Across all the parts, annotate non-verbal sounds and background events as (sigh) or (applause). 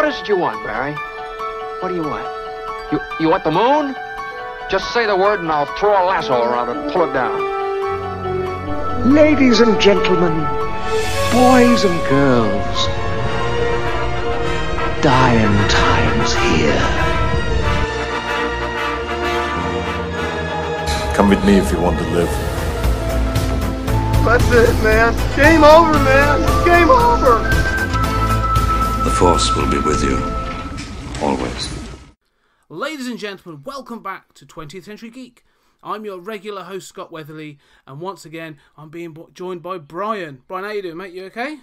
What is it you want, Barry? What do you want? You, you want the moon? Just say the word and I'll throw a lasso around it and pull it down. Ladies and gentlemen, boys and girls, dying times here. Come with me if you want to live. That's it, man. Game over, man. Game over. The Force will be with you. Always. Ladies and gentlemen, welcome back to 20th Century Geek. I'm your regular host, Scott Weatherly, and once again, I'm being joined by Brian. Brian, how you doing, mate? You okay?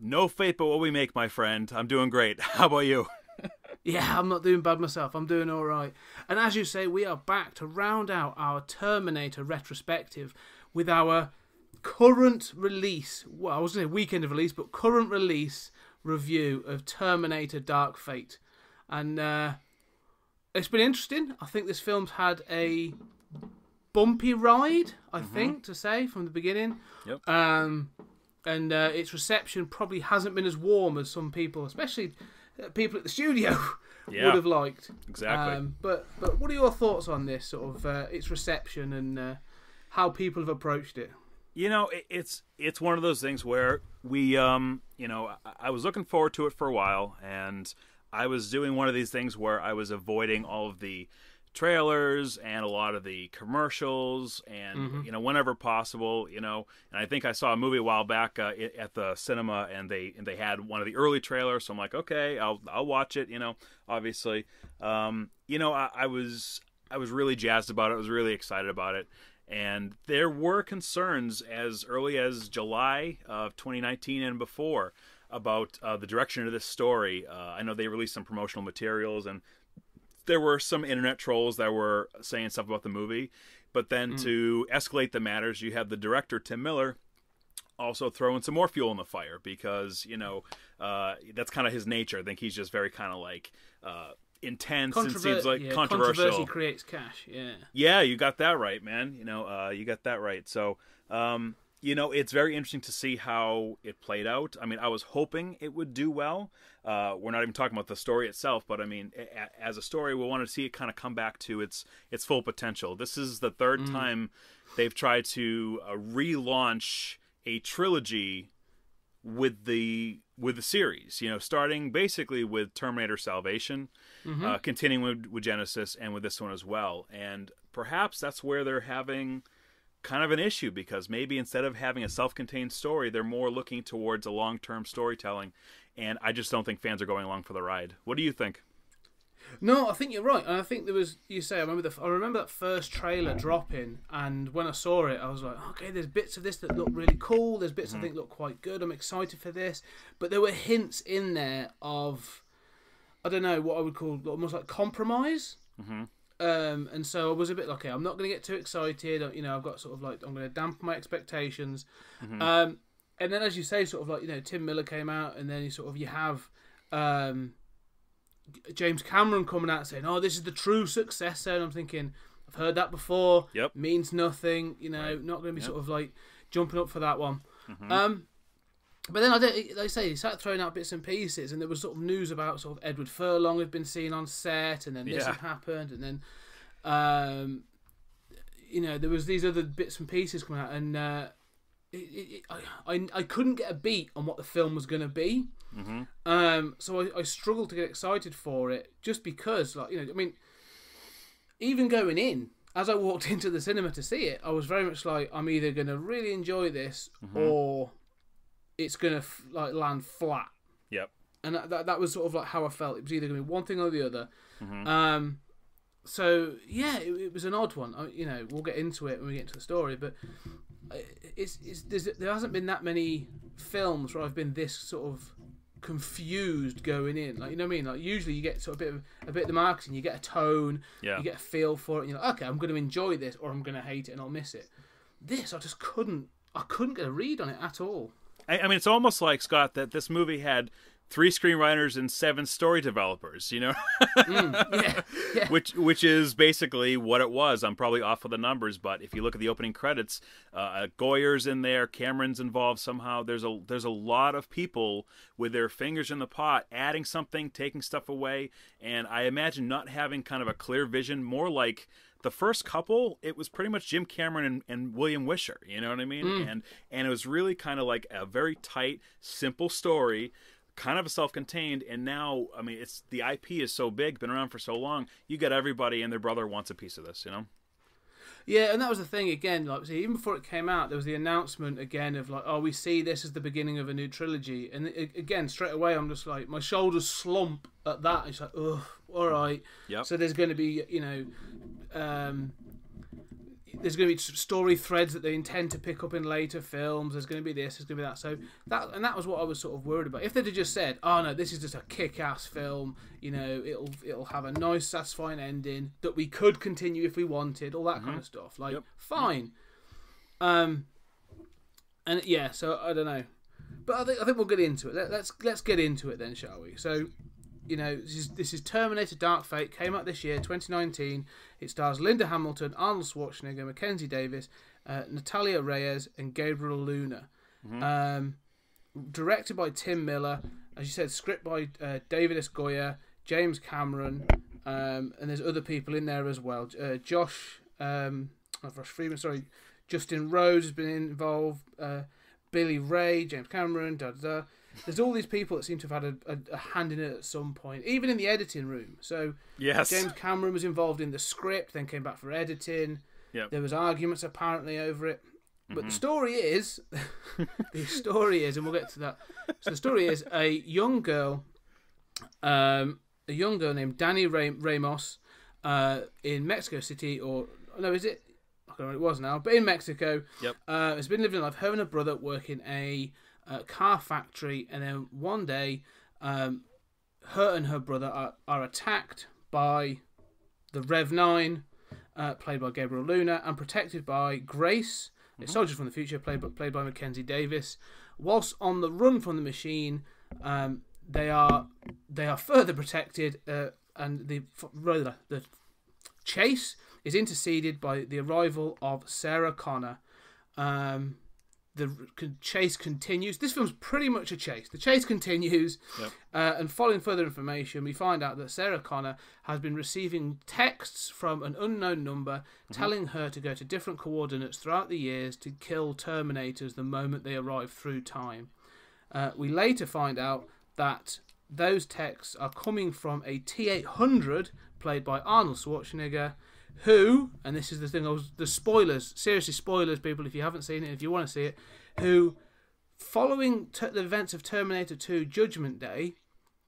No fate but what we make, my friend. I'm doing great. (laughs) How about you? (laughs) Yeah, I'm not doing bad myself. I'm doing all right. And as you say, we are back to round out our Terminator retrospective with our current release. Well, I was going to say weekend of release, but current release review of Terminator Dark Fate. And uh, it's been interesting. I think this film's had a bumpy ride, I think, to say, from the beginning. Yep. Um, and uh, its reception probably hasn't been as warm as some people, especially uh, people at the studio, (laughs) Yeah. would have liked. Exactly. Um, but but what are your thoughts on this sort of uh, its reception and uh, how people have approached it? You know, it, it's it's one of those things where we, um, you know, I, I was looking forward to it for a while, and I was doing one of these things where I was avoiding all of the trailers and a lot of the commercials, and you know, whenever possible, you know. And I think I saw a movie a while back uh, at the cinema, and they and they had one of the early trailers, so I'm like, okay, I'll I'll watch it. You know, obviously, um, you know, I, I was I was really jazzed about it. I was really excited about it. And there were concerns as early as July of 2019 and before about uh, the direction of this story. Uh, I know they released some promotional materials, and there were some internet trolls that were saying stuff about the movie. But then to escalate the matters, you have the director, Tim Miller, also throwing some more fuel in the fire because, you know, uh, that's kind of his nature. I think he's just very kind of like. Intense and seems like yeah, controversial Controversy creates cash. Yeah. yeah, you got that right, man. You know, uh, you got that right. So, um, you know, it's very interesting to see how it played out. I mean, I was hoping it would do well. Uh, we're not even talking about the story itself, but I mean, a- as a story, we want to see it kind of come back to its its full potential. This is the third time they've tried to uh, relaunch a trilogy with the with the series. You know, starting basically with Terminator Salvation, uh, continuing with, with Genisys, and with this one as well. And perhaps that's where they're having kind of an issue because maybe instead of having a self-contained story, they're more looking towards a long-term storytelling. And I just don't think fans are going along for the ride. What do you think? No, I think you're right, and I think there was. You say I remember the. I remember that first trailer dropping, and when I saw it, I was like, okay, there's bits of this that look really cool. There's bits I think look quite good. I'm excited for this, but there were hints in there of, I don't know what I would call almost like compromise. Mm-hmm. Um, and so I was a bit like, okay, I'm not going to get too excited. You know, I've got sort of like I'm going to dampen my expectations. Um, and then, as you say, sort of like you know, Tim Miller came out, and then you sort of you have. Um, James Cameron coming out saying, "Oh, this is the true successor," and I'm thinking, I've heard that before. Yep. means nothing. You know, not going to be sort of like jumping up for that one. Um, but then I did, like I say, he started throwing out bits and pieces, and there was sort of news about sort of Edward Furlong had been seen on set, and then this Yeah. had happened, and then, um, you know, there was these other bits and pieces coming out, and uh, it, it, I, I I couldn't get a beat on what the film was going to be. Um, so I, I struggled to get excited for it just because, like, you know, I mean, even going in, as I walked (laughs) into the cinema to see it, I was very much like, I'm either going to really enjoy this or it's going to f- like land flat. Yep. And that, that, that was sort of like how I felt. It was either going to be one thing or the other. Um, so yeah, it, it was an odd one. I, you know, we'll get into it when we get into the story, but it's, it's there's, there hasn't been that many films where I've been this sort of confused going in. Like you know what I mean? Like usually you get sort of a bit of a bit of the marketing, you get a tone, Yeah. you get a feel for it, and you're like, okay, I'm going to enjoy this or I'm going to hate it and I'll miss it. This I just couldn't. I couldn't get a read on it at all. I, I mean, it's almost like Scott that this movie had three screenwriters and seven story developers. You know, mm, yeah, (laughs) yeah. which which is basically what it was. I'm probably off with the numbers, but if you look at the opening credits, uh, uh, Goyer's in there, Cameron's involved somehow. There's a there's a lot of people with their fingers in the pot, adding something, taking stuff away, and I imagine not having kind of a clear vision, more like the first couple, it was pretty much Jim Cameron and, and William Wisher. You know what I mean? Mm. And and it was really kind of like a very tight, simple story, kind of a self-contained. And now, I mean, it's the IP is so big, been around for so long. You got everybody and their brother wants a piece of this. You know? Yeah, and that was the thing again. Like, see, even before it came out, there was the announcement again of like, "Oh, we see this as the beginning of a new trilogy." And it, again, straight away, I'm just like, my shoulders slump at that. It's like, oh all right." Yep. So there's going to be, you know, um, there's going to be story threads that they intend to pick up in later films. There's going to be this. There's going to be that. So that and that was what I was sort of worried about. If they'd have just said, "Oh no, this is just a kick-ass film," you know, it'll it'll have a nice, satisfying ending that we could continue if we wanted, all that kind of stuff. Like, Yep. fine. Um, and yeah, so I don't know, but I think I think we'll get into it. Let, let's let's get into it then, shall we? So, you know, this is this is Terminator: Dark Fate came out this year, 2019. It stars Linda Hamilton, Arnold Schwarzenegger, Mackenzie Davis, uh, Natalia Reyes, and Gabriel Luna. Um, directed by Tim Miller, as you said, script by uh, David S. Goyer, James Cameron, um, and there's other people in there as well. Uh, Josh, um, oh, Josh Friedman, sorry, Justin Rhodes has been involved. Uh, Billy Ray, James Cameron, da da da. There's all these people that seem to have had a, a, a hand in it at some point, even in the editing room. So Yes. James Cameron was involved in the script, then came back for editing. Yep. There was arguments apparently over it. But the story is, (laughs) the story is, and we'll get to that. So the story is a young girl, um, a young girl named Dani Ramos, uh, in Mexico City, or no, is it? I don't know what it was now, but in Mexico, Yep. uh, has been living life. Her and her brother work in a uh, car factory, and then one day, um, her and her brother are, are attacked by the Rev Nine, uh, played by Gabriel Luna, and protected by Grace, a soldier from the future, played by, played by Mackenzie Davis. Whilst on the run from the machine, um, they are they are further protected, uh, and the rather the chase is interceded by the arrival of Sarah Connor. Um, the chase continues. This film's pretty much a chase. The chase continues, uh, and following further information, we find out that Sarah Connor has been receiving texts from an unknown number telling her to go to different coordinates throughout the years to kill Terminators the moment they arrive through time. Uh, we later find out that those texts are coming from a T 800 played by Arnold Schwarzenegger, who, and this is the thing, I was the spoilers, seriously, spoilers, people, if you haven't seen it, if you want to see it, who, following t- the events of Terminator 2 Judgment Day,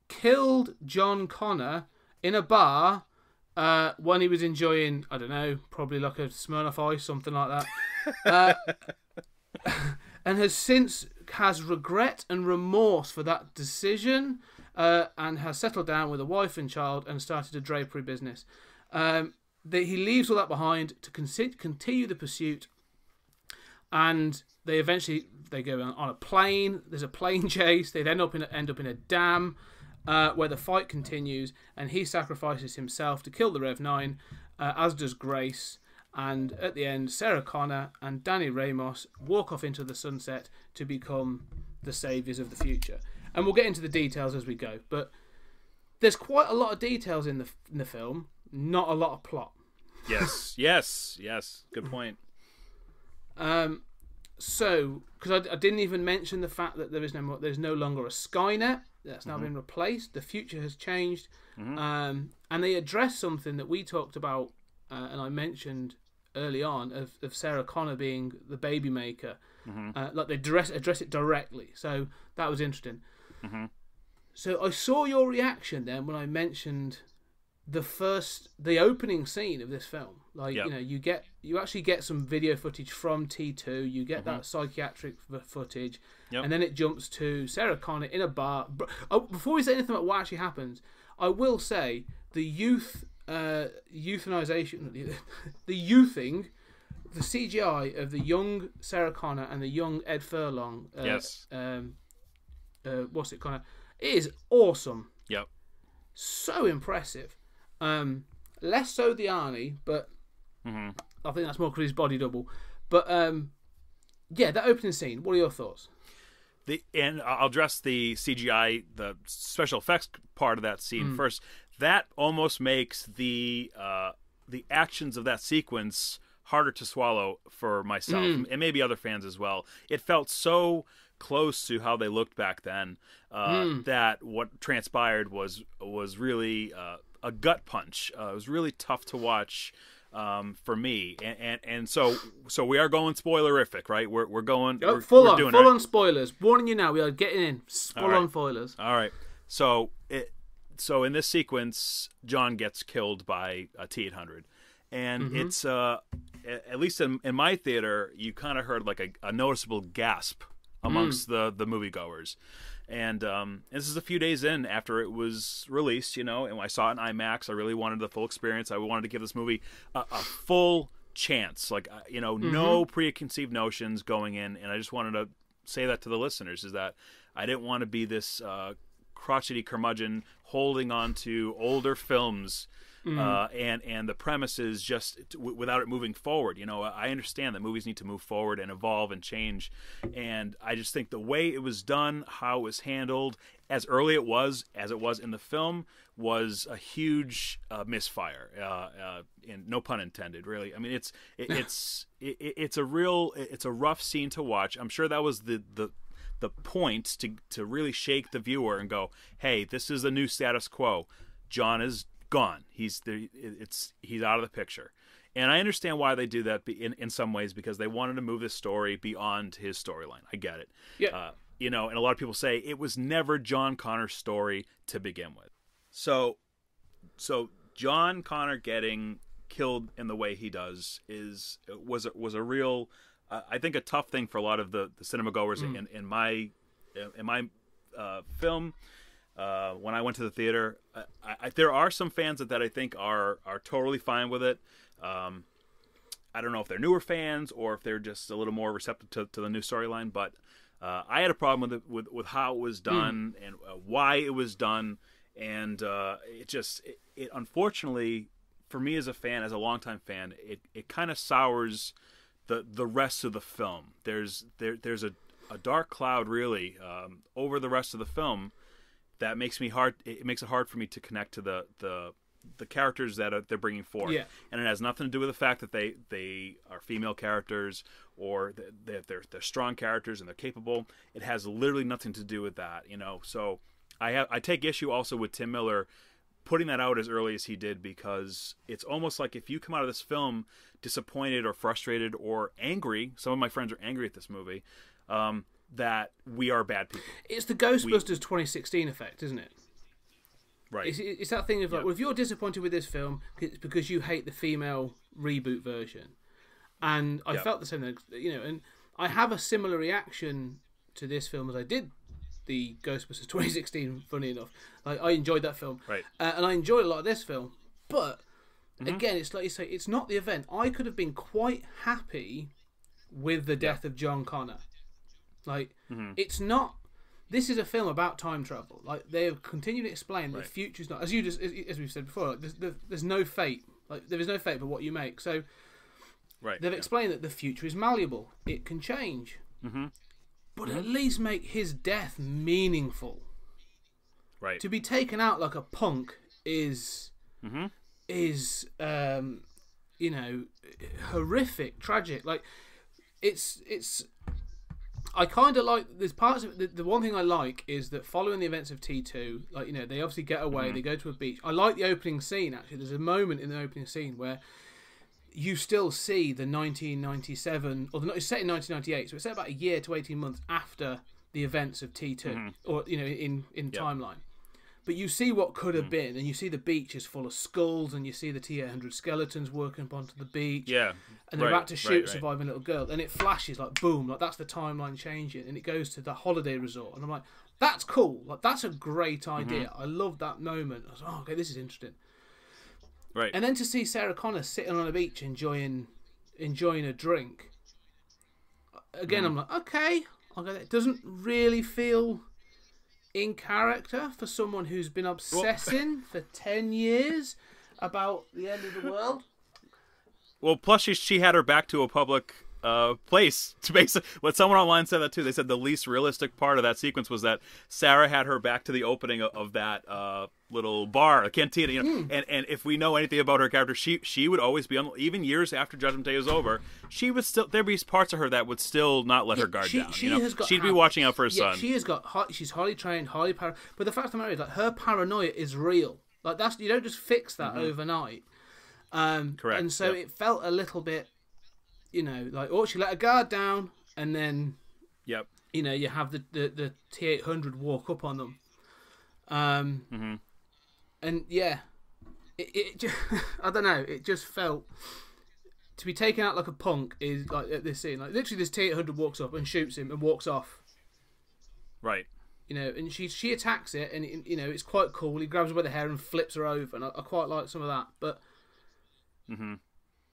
killed John Connor in a bar uh, when he was enjoying, I don't know, probably like a Smirnoff Ice, something like that. (laughs) Uh, and has since has regret and remorse for that decision uh, and has settled down with a wife and child and started a drapery business. Um, that he leaves all that behind to con- continue the pursuit and they eventually they go on a plane. There's a plane (laughs) chase. They then up in end up in a dam uh, where the fight continues, and he sacrifices himself to kill the Rev Nine, uh, as does Grace. And at the end, Sarah Connor and Dani Ramos walk off into the sunset to become the saviors of the future. And we'll get into the details as we go, but there's quite a lot of details in the in the film, not a lot of plot. Yes. yes. Yes. Good point. Um, so, because I, I didn't even mention the fact that there is no more, there's no longer a Skynet that's now been replaced. The future has changed, um, and they address something that we talked about, uh, and I mentioned early on of, of Sarah Connor being the baby maker. Uh, like they address address it directly, so that was interesting. So I saw your reaction then when I mentioned the first the opening scene of this film like Yep. you know you get you actually get some video footage from t2 you get that psychiatric f- footage Yep. and then it jumps to sarah connor in a bar oh, before we say anything about what actually happens i will say the youth uh euthanization (laughs) the youthing the cgi of the young sarah connor and the young ed furlong uh, Yes. um uh, what's it kind of It is awesome. Yep. So impressive. Um, less so the Arnie, but Mm-hmm. I think that's more because he's body double. But um, yeah, that opening scene. What are your thoughts? The and I'll address the CGI, the special effects part of that scene first. That almost makes the uh, the actions of that sequence harder to swallow for myself and maybe other fans as well. It felt so close to how they looked back then uh, that what transpired was was really uh, a gut punch. Uh, it was really tough to watch um, for me, and, and and so so we are going spoilerific, right? We're we're going Oh, we're, full we're on, it, full right? on spoilers. Warning you now, we are getting in. Full right. on spoilers. All right. So it so in this sequence, John gets killed by a T eight hundred, and Mm-hmm. it's uh at least in, in my theater, you kind of heard like a, a noticeable gasp amongst Mm. the the moviegoers. And um, this is a few days in after it was released, you know, and I saw it in IMAX. I really wanted the full experience. I wanted to give this movie a, a full chance, like uh, you know, no preconceived notions going in, and I just wanted to say that to the listeners is that I didn't want to be this uh, crotchety curmudgeon holding on to older films uh, and and the premises just w- without it moving forward. You know, I understand that movies need to move forward and evolve and change, and I just think the way it was done, how it was handled, as early it was as it was in the film, was a huge uh, misfire. Uh, uh, and no pun intended, really. I mean, it's it, (laughs) it's it, it's a real it's a rough scene to watch. I'm sure that was the the the point to to really shake the viewer and go, "Hey, this is a new status quo. John is gone. He's the it's he's out of the picture." And I understand why they do that in in some ways because they wanted to move this story beyond his storyline. I get it. Yeah. Uh, you know, and a lot of people say it was never John Connor's story to begin with. So so John Connor getting killed in the way he does is was a, was a real uh, I think a tough thing for a lot of the, the cinema goers in, in my in my uh, film uh, when I went to the theater. I, I, there are some fans that, that I think are are totally fine with it. Um, I don't know if they're newer fans or if they're just a little more receptive to, to the new storyline, but uh, I had a problem with it, with with how it was done and uh, why it was done, and uh, it just it, it unfortunately for me as a fan, as a longtime fan, it, it kind of sours the the rest of the film. There's there there's a, a dark cloud really um, over the rest of the film that makes me hard. It makes it hard for me to connect to the the the characters that are, they're bringing forth. Yeah. And it has nothing to do with the fact that they they are female characters or that they're, they're they're strong characters and they're capable. It has literally nothing to do with that. You know. So I have I take issue also with Tim Miller putting that out as early as he did because it's almost like if you come out of this film disappointed or frustrated or angry, some of my friends are angry at this movie, um, that we are bad people. It's the Ghostbusters 2016 effect, isn't it? Right. It's, it's that thing of like, Yep. well, if you're disappointed with this film, it's because you hate the female reboot version. And I Yep. felt the same thing, you know, and I have a similar reaction to this film as I did the Ghostbusters (laughs) 2016. Funny enough, like I enjoyed that film, Right. uh, and I enjoyed a lot of this film. But again, it's like you say, it's not the event. I could have been quite happy with the death of John Connor. Like, it's not. This is a film about time travel. Like they have continued to explain that the future's not, as you just as, as we've said before. Like, there's, there's, there's no fate. Like there is no fate but what you make. So right. they've explained that the future is malleable. It can change. Mm-hmm. But at least make his death meaningful. right. To be taken out like a punk is is um, you know horrific, tragic. Like it's it's. I kind of like. There's parts of the, the one thing I like is that following the events of T two, like you know, they obviously get away. Mm-hmm. They go to a beach. I like the opening scene. Actually, there's a moment in the opening scene where you still see the 1997, or the, it's set in 1998, so it's set about a year to 18 months after the events of T2, mm-hmm. or you know, in in timeline. But you see what could have been, and you see the beach is full of skulls, and you see the T800 skeletons working up onto the beach. yeah. And they're right, about to shoot right, right. surviving little girl, and it flashes like boom, like that's the timeline changing, and it goes to the holiday resort, and I'm like, that's cool, like that's a great idea. Mm-hmm. I love that moment. I was like, oh, okay, this is interesting. Right. And then to see Sarah Connor sitting on a beach enjoying enjoying a drink. Again, I'm like, okay, I'll go. It doesn't really feel in character for someone who's been obsessing (laughs) for ten years about the end of the world. Well, plus she she had her back to a public uh, place to basically what someone online said that too. They said the least realistic part of that sequence was that Sarah had her back to the opening of, of that uh, little bar, a cantina. You know, and and if we know anything about her character, she she would always be on. Even years after Judgment Day is over, she would still there'd be parts of her that would still not let her guard she, down. she you know? has got she'd be watching out for her yeah, son. She has got she's highly trained, highly para. But the fact of the matter is, like her paranoia is real. Like that's you don't just fix that overnight. Um, Mm-hmm. Correct, And so yep. it felt a little bit, you know, like oh she let her guard down, and then Yep. you know you have the the, the T eight hundred walk up on them. Um, Mm-hmm. and yeah, it, it just, (laughs) I don't know. It just felt to be taken out like a punk is like at this scene. Like literally, this T eight hundred walks up and shoots him and walks off. Right. You know, and she she attacks it, and it, you know it's quite cool. He grabs her by the hair and flips her over, and I, I quite like some of that. But Mm-hmm.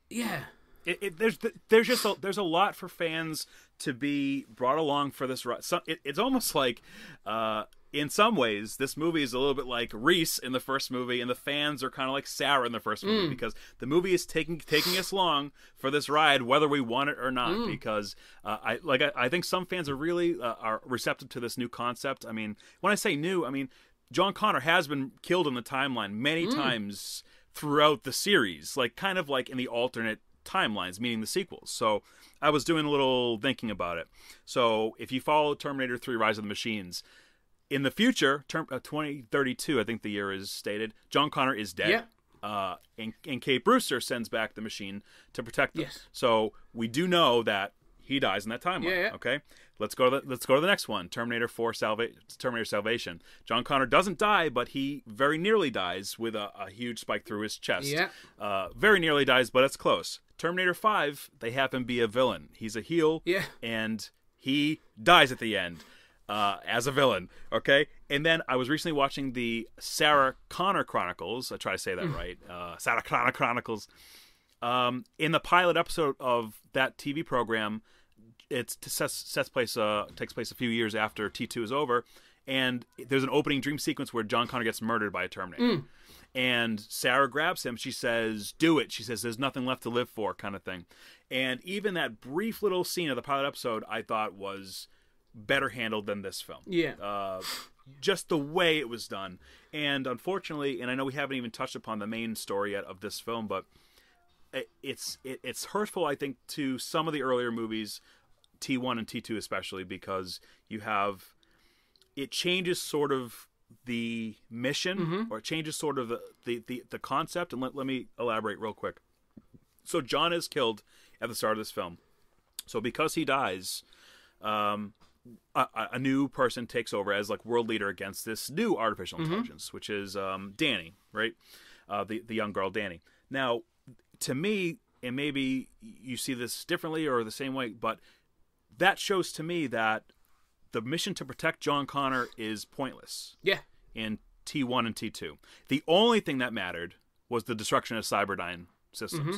yeah, it, it, there's there's just a, there's a lot for fans to be brought along for this ride. So, it, it's almost like, uh, in some ways, this movie is a little bit like Reese in the first movie, and the fans are kind of like Sarah in the first movie because the movie is taking taking us along for this ride, whether we want it or not. Because uh, I like I, I think some fans are really uh, are receptive to this new concept. I mean, when I say new, I mean John Connor has been killed in the timeline many times throughout the series, like kind of like in the alternate timelines, meaning the sequels. So I was doing a little thinking about it. So if you follow Terminator 3 Rise of the Machines, in the future, term, uh, 2032, I think the year is stated, John Connor is dead. Yeah. Uh, and, and Kate Brewster sends back the machine to protect them. Yes. So we do know that he dies in that timeline. Yeah, yeah. Okay. Let's go to the let's go to the next one. Terminator 4 Salva- Terminator Salvation. John Connor doesn't die, but he very nearly dies with a, a huge spike through his chest. Yeah. Uh, very nearly dies, but it's close. Terminator 5, they have him be a villain. He's a heel. Yeah. And he dies at the end uh, as a villain. Okay. And then I was recently watching the Sarah Connor Chronicles. I try to say that Mm. right. Uh, Sarah Connor Chronicles. Um, in the pilot episode of that TV program, it sets, place uh, takes place a few years after T two is over, and there's an opening dream sequence where John Connor gets murdered by a Terminator, and Sarah grabs him. She says, "Do it." She says, "There's nothing left to live for," kind of thing. And even that brief little scene of the pilot episode, I thought was better handled than this film yeah, uh, just the way it was done. And unfortunately, and I know we haven't even touched upon the main story yet of this film, but it's it, it's hurtful, I think, to some of the earlier movies, T one and T two especially, because you have it changes sort of the mission or it changes sort of the, the, the, the concept. And let, let me elaborate real quick. So John is killed at the start of this film. So because he dies, um, a, a- a new person takes over as like world leader against this new artificial intelligence, which is um, Dani, right? Uh, the the young girl Dani. Now, to me, and maybe you see this differently or the same way, but that shows to me that the mission to protect John Connor is pointless yeah, in T1 and T2. The only thing that mattered was the destruction of Cyberdyne systems. Mm-hmm.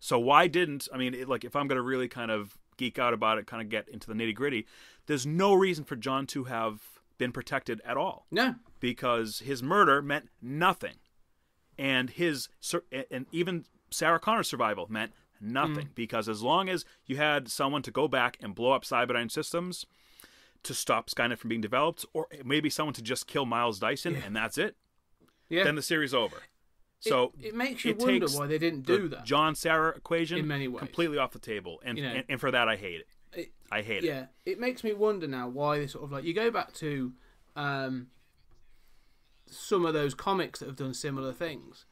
So why didn't I mean it, like if I'm going to really kind of geek out about it, kind of get into the nitty gritty, there's no reason for John to have been protected at all. No, because his murder meant nothing, and his and even Sarah Connor's survival meant nothing because as long as you had someone to go back and blow up Cyberdyne systems to stop Skynet from being developed, or maybe someone to just kill Miles Dyson, and that's it, yeah. then the series over. So it, it makes you it wonder why they didn't the do that. John Sarah equation In many ways. completely off the table, and, You know. and and for that I hate it. It- I hate it. yeah, it makes me wonder now why they sort of like you go back to um, some of those comics that have done similar things.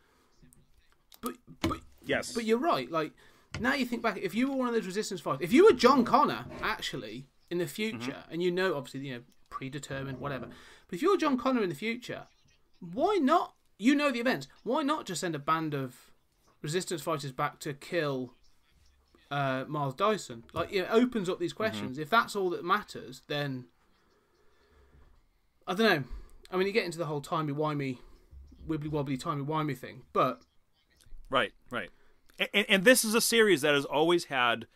But but Yes, but you're right. Like now you think back, if you were one of those resistance fighters, if you were John Connor actually in the future, Mm-hmm. and you know obviously you know predetermined whatever, but if you're John Connor in the future, why not? You know the events. Why not just send a band of resistance fighters back to kill uh, Miles Dyson? Like it opens up these questions. If that's all that matters, then I don't know. I mean, you get into the whole timey wimey, wibbly wobbly timey wimey thing, but Right, right. And, and, this is a series that has always had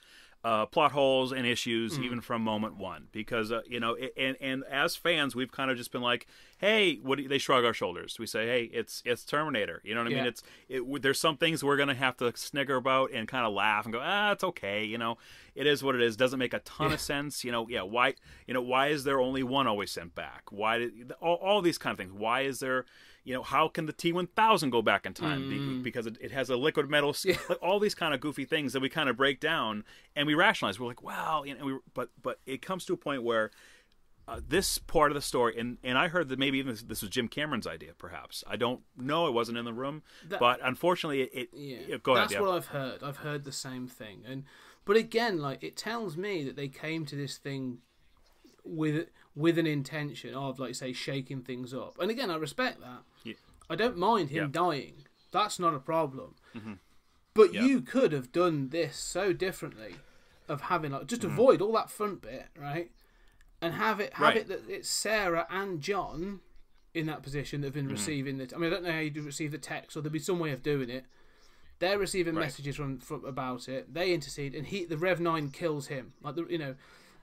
uh, plot holes and issues even from moment one because uh, you know and and as fans we've kind of just been like hey what they shrug our shoulders. We say hey it's it's Terminator. You know what I mean? It's it, there's some things we're gonna have to snigger about and kind of laugh and go ah it's okay you know? It is what it is. Doesn't make a ton of sense. You know yeah why you know why is there only one always sent back? Why did all, all these kind of things. Why is there you know how can the T1000 go back in time Be- because it, it has a liquid metal s- like, all these kind of goofy things that we kind of break down and we rationalize we're like wow you know we, but but it comes to a point where uh, this part of the story, and, and I heard that maybe even this, this was Jim Cameron's idea, perhaps. I don't know. I wasn't in the room, That- but unfortunately, it. it Yeah, it- go that's ahead. Yeah. what I've heard. I've heard the same thing, and but again, like it tells me that they came to this thing with with an intention of, like, say, shaking things up. And again, I respect that. I don't mind him Yeah. Mm-hmm. dying. That's not a problem. But Yeah. you could have done this so differently, of having like Mm-hmm. just avoid all that front bit, right? And have it have Right. it that it's Sarah and John in that position that have Mm-hmm. been receiving the. I mean, I don't know how you do receive the text, or there'll be some way of doing it. They're receiving Right. messages from, from about it. They intercede, and he the Rev Nine kills him. Like the you know,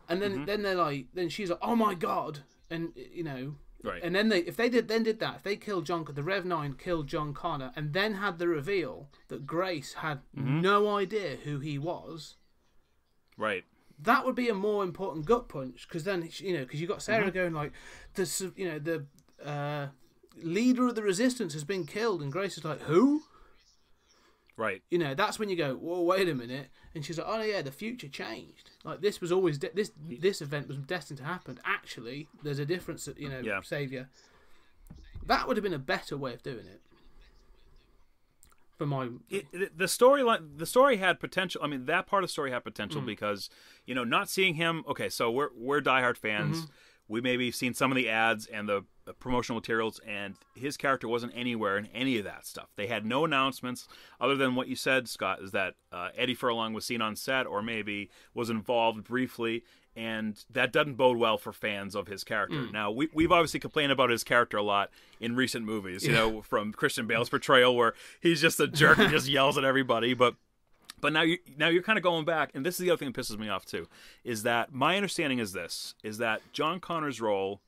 and then Mm-hmm. then they're like, then she's like, oh my god, and you know, Right. and then they if they did then did that, if they killed John, the Rev Nine killed John Connor, and then had the reveal that Grace had Mm-hmm. no idea who he was. Right. That would be a more important gut punch because then you know because you got Sarah Mm-hmm. going like the you know the uh, leader of the resistance has been killed and Grace is like who Right. you know that's when you go whoa wait a minute and she's like oh yeah the future changed like this was always de- this this event was destined to happen actually there's a difference you know Yeah. savior that would have been a better way of doing it for my it, the storyline the story had potential i mean that part of the story had potential Mm. because you know not seeing him okay so we're we're diehard fans Mm-hmm. we maybe seen some of the ads and the promotional materials and his character wasn't anywhere in any of that stuff they had no announcements other than what you said scott is that uh, eddie furlong was seen on set or maybe was involved briefly and that doesn't bode well for fans of his character. Mm. Now, we, we've obviously complained about his character a lot in recent movies, you know, from Christian Bale's portrayal where he's just a jerk and just (laughs) yells at everybody. But but now you now you're kind of going back, and this is the other thing that pisses me off too, is that my understanding is this: is that John Connor's role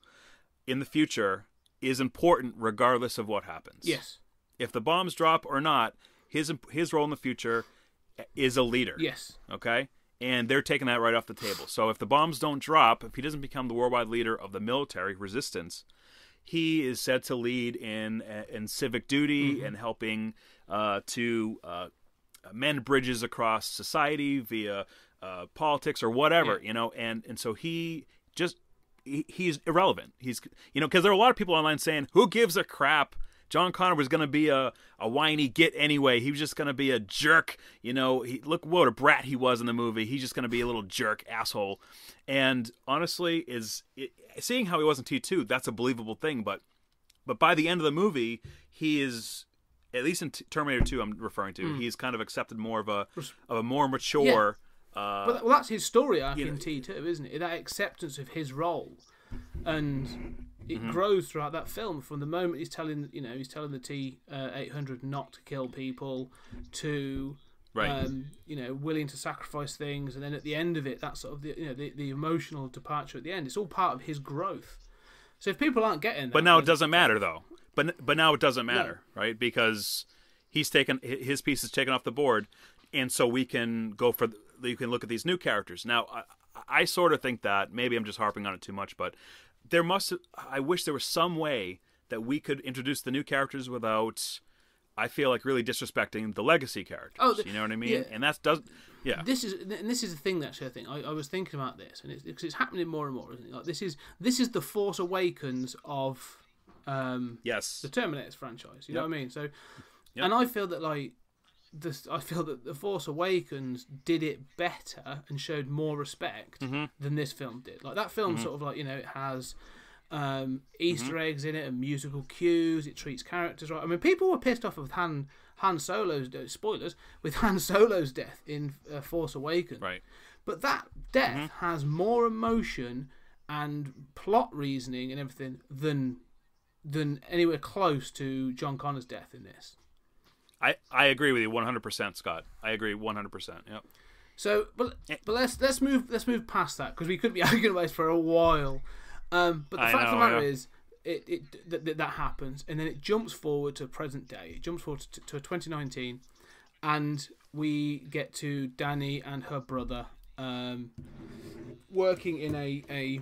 in the future is important regardless of what happens. yes If the bombs drop or not, his his role in the future is a leader. yes Okay? And they're taking that right off the table. So if the bombs don't drop, if he doesn't become the worldwide leader of the military resistance, he is said to lead in in civic duty and helping uh, to uh, mend bridges across society via uh, politics or whatever, Yeah. you know. And and so he just he, he's irrelevant. He's you know because there are a lot of people online saying who gives a crap. John Connor was going to be a, a whiny git anyway. He was just going to be a jerk. You know, he, look what a brat he was in the movie. He's just going to be a little jerk asshole. And honestly, is it, seeing how he was in T two, that's a believable thing. But but by the end of the movie, he is at least in T- Terminator Two. I'm referring to. Hmm. He's kind of accepted more of a of a more mature. Uh, But well, that's his story arc in T two, isn't it? That acceptance of his role, and it Mm-hmm. grows throughout that film. From the moment he's telling, you know, he's telling the T eight hundred not to kill people, to Right. um, you know, willing to sacrifice things, and then at the end of it, that sort of the you know the, the emotional departure at the end. It's all part of his growth. So if people aren't getting that, But now it doesn't matter though. But but now it doesn't matter, right? Because he's taken his piece is taken off the board, and so we can go for the, you can look at these new characters. Now I, I sort of think that maybe I'm just harping on it too much, but there must I wish there was some way that we could introduce the new characters without. I feel like really disrespecting the legacy characters. Oh, the- you know what I mean? yeah. And that's does yeah. This is and this is the thing that's actually thing. I, I was thinking about this and it's because it's happening more and more, isn't it? Like this is this is the Force Awakens of um, yes. the Terminators franchise. You know what I mean? So, Yep. and I feel that like this, I feel that the Force Awakens did it better and showed more respect Mm-hmm. than this film did. Like that film, sort of like you know, it has um, Easter Mm-hmm. eggs in it and musical cues. It treats characters right. I mean, people were pissed off with Han Han Solo's uh, spoilers with (laughs) Han Solo's death in uh, Force Awakens. Right. But that death Mm-hmm. has more emotion and plot reasoning and everything than than anywhere close to John Connor's death in this. I, I agree with you 100%, Scott. I agree 100%. Yep. So, but but let's let's move let's move past that because we could be (laughs) arguing about this for a while. Um, but the I fact of the matter yeah. is, it, it that, that that happens, and then it jumps forward to present day. It jumps forward to, to 2019, and we get to Dani and her brother um, working in a a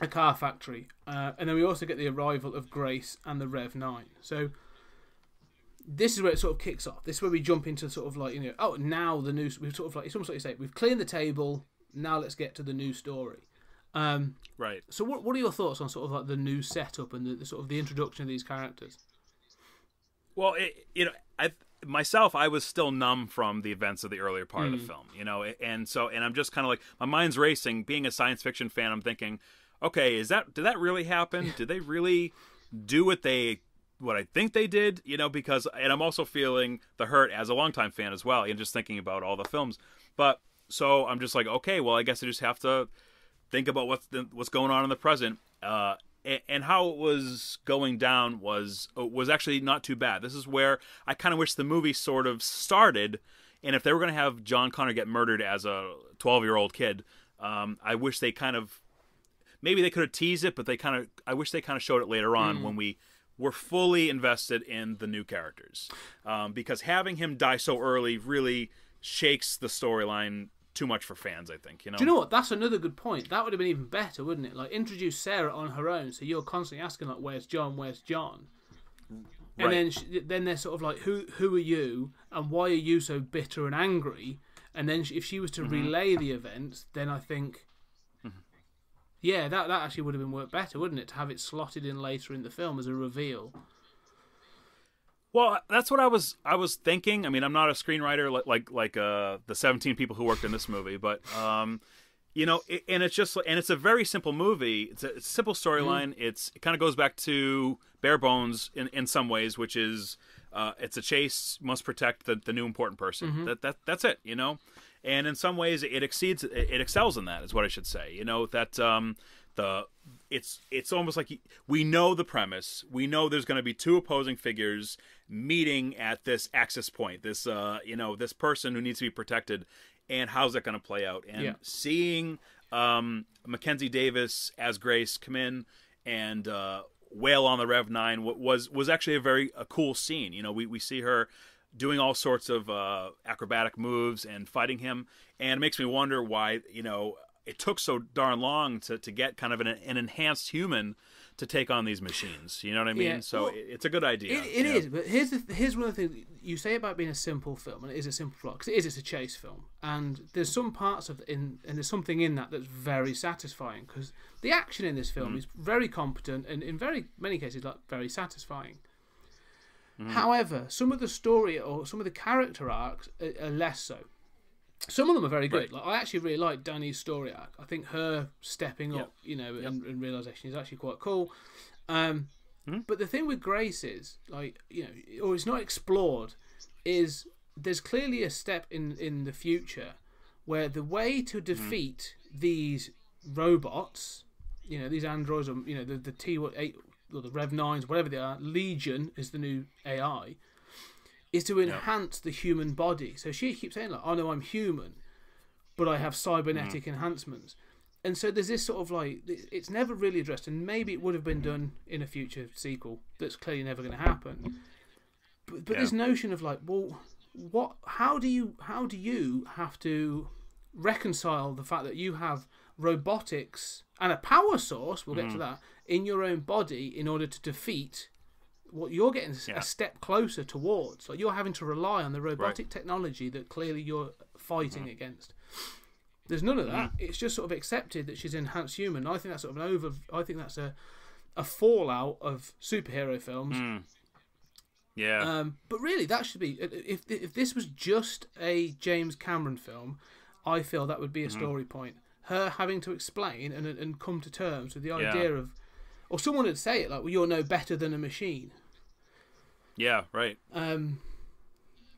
a car factory, uh, and then we also get the arrival of Grace and the Rev Nine. So this is where it sort of kicks off. This is where we jump into sort of like you know, oh, now the new. We've sort of like it's almost like you say we've cleaned the table. Now let's get to the new story. Um, Right. so what what are your thoughts on sort of like the new setup and the, the sort of the introduction of these characters? Well, it, you know, I myself, I was still numb from the events of the earlier part of the film, you know, and so, and I'm just kind of like, my mind's racing. Being a science fiction fan, I'm thinking, okay, is that did that really happen? (laughs) Did they really do what they what I think they did? You know, because, and I'm also feeling the hurt as a longtime fan as well, and just thinking about all the films. But so I'm just like, okay, well, I guess I just have to think about what's the, what's going on in the present. Uh, a- and how it was going down was uh, was actually not too bad. This is where I kind of wish the movie sort of started. And if they were going to have John Connor get murdered as a 12 year old kid, um, I wish they kind of maybe they could have teased it, but they kind of I wish they kind of showed it later on when we were fully invested in the new characters. Um, because having him die so early really shakes the storyline too much for fans. I think you know. Do you know what? That's another good point. That would have been even better, wouldn't it? Like introduce Sarah on her own, so you're constantly asking like, "Where's John? Where's John?" And then sh then they're sort of like, "Who who are you? And why are you so bitter and angry?" And then sh- if she was to Mm-hmm. relay the events, then I think, yeah, that that actually would have been worked better, wouldn't it? To have it slotted in later in the film as a reveal. Well, that's what I was I was thinking. I mean, I'm not a screenwriter like like like uh, the 17 people who worked in this movie, but um, you know, it, and it's just and it's a very simple movie. It's a, it's a simple storyline. It's it kind of goes back to bare bones in in some ways, which is uh, it's a chase must protect the the new important person. That that that's it, you know. And in some ways, it exceeds it, excels in that. Is what I should say. You know that um, the it's it's almost like we know the premise. We know there's going to be two opposing figures meeting at this access point. This uh, you know this person who needs to be protected, and how's that going to play out? And Yeah. seeing um, Mackenzie Davis as Grace come in and uh, wail on the Rev Nine wa- was was actually a very a cool scene. You know, we we see her doing all sorts of uh, acrobatic moves and fighting him, and it makes me wonder why you know it took so darn long to, to get kind of an, an enhanced human to take on these machines. You know what I mean? Yeah. So Well, it's a good idea. It, it is, but here's the here's one of the things you say about being a simple film, and it is a simple plot because it is. It's a chase film, and there's some parts of in and there's something in that that's very satisfying because the action in this Mm-hmm. film is very competent and in very many cases like very satisfying. Mm-hmm. However, some of the story or some of the character arcs are, are less so. Some of them are very good. Right. Like I actually really like Dani's story arc. I think her stepping Yep. up, you know, and, and realization is actually quite cool. Um, Hmm? but the thing with Grace is, like, you know, or it's not explored, is there's clearly a step in in the future where the way Hmm. to defeat these robots, you know, these androids, or you know, the the T eight or the Rev nines, whatever they are, Legion is the new AI, is to enhance the human body. So she keeps saying like, "Oh no, I'm human, but I have cybernetic mm. enhancements." And so there's this sort of like it's never really addressed, and maybe it would have been done in a future sequel. That's clearly never going to happen. But, but this notion of like, well, what? How do you? How do you have to reconcile the fact that you have robotics and a power source? We'll get to mm. that in your own body in order to defeat what you're getting Yeah. a step closer towards. Like you're having to rely on the robotic technology that clearly you're fighting against. There's none of that. It's just sort of accepted that she's enhanced human. I think that's sort of an over. I think that's a a fallout of superhero films. Yeah. Um, but really, that should be if if this was just a James Cameron film, I feel that would be a Mm-hmm. story point. Her having to explain and and come to terms with the Yeah. idea of, or someone would say it like, "Well, you're no better than a machine." yeah. Right. Um,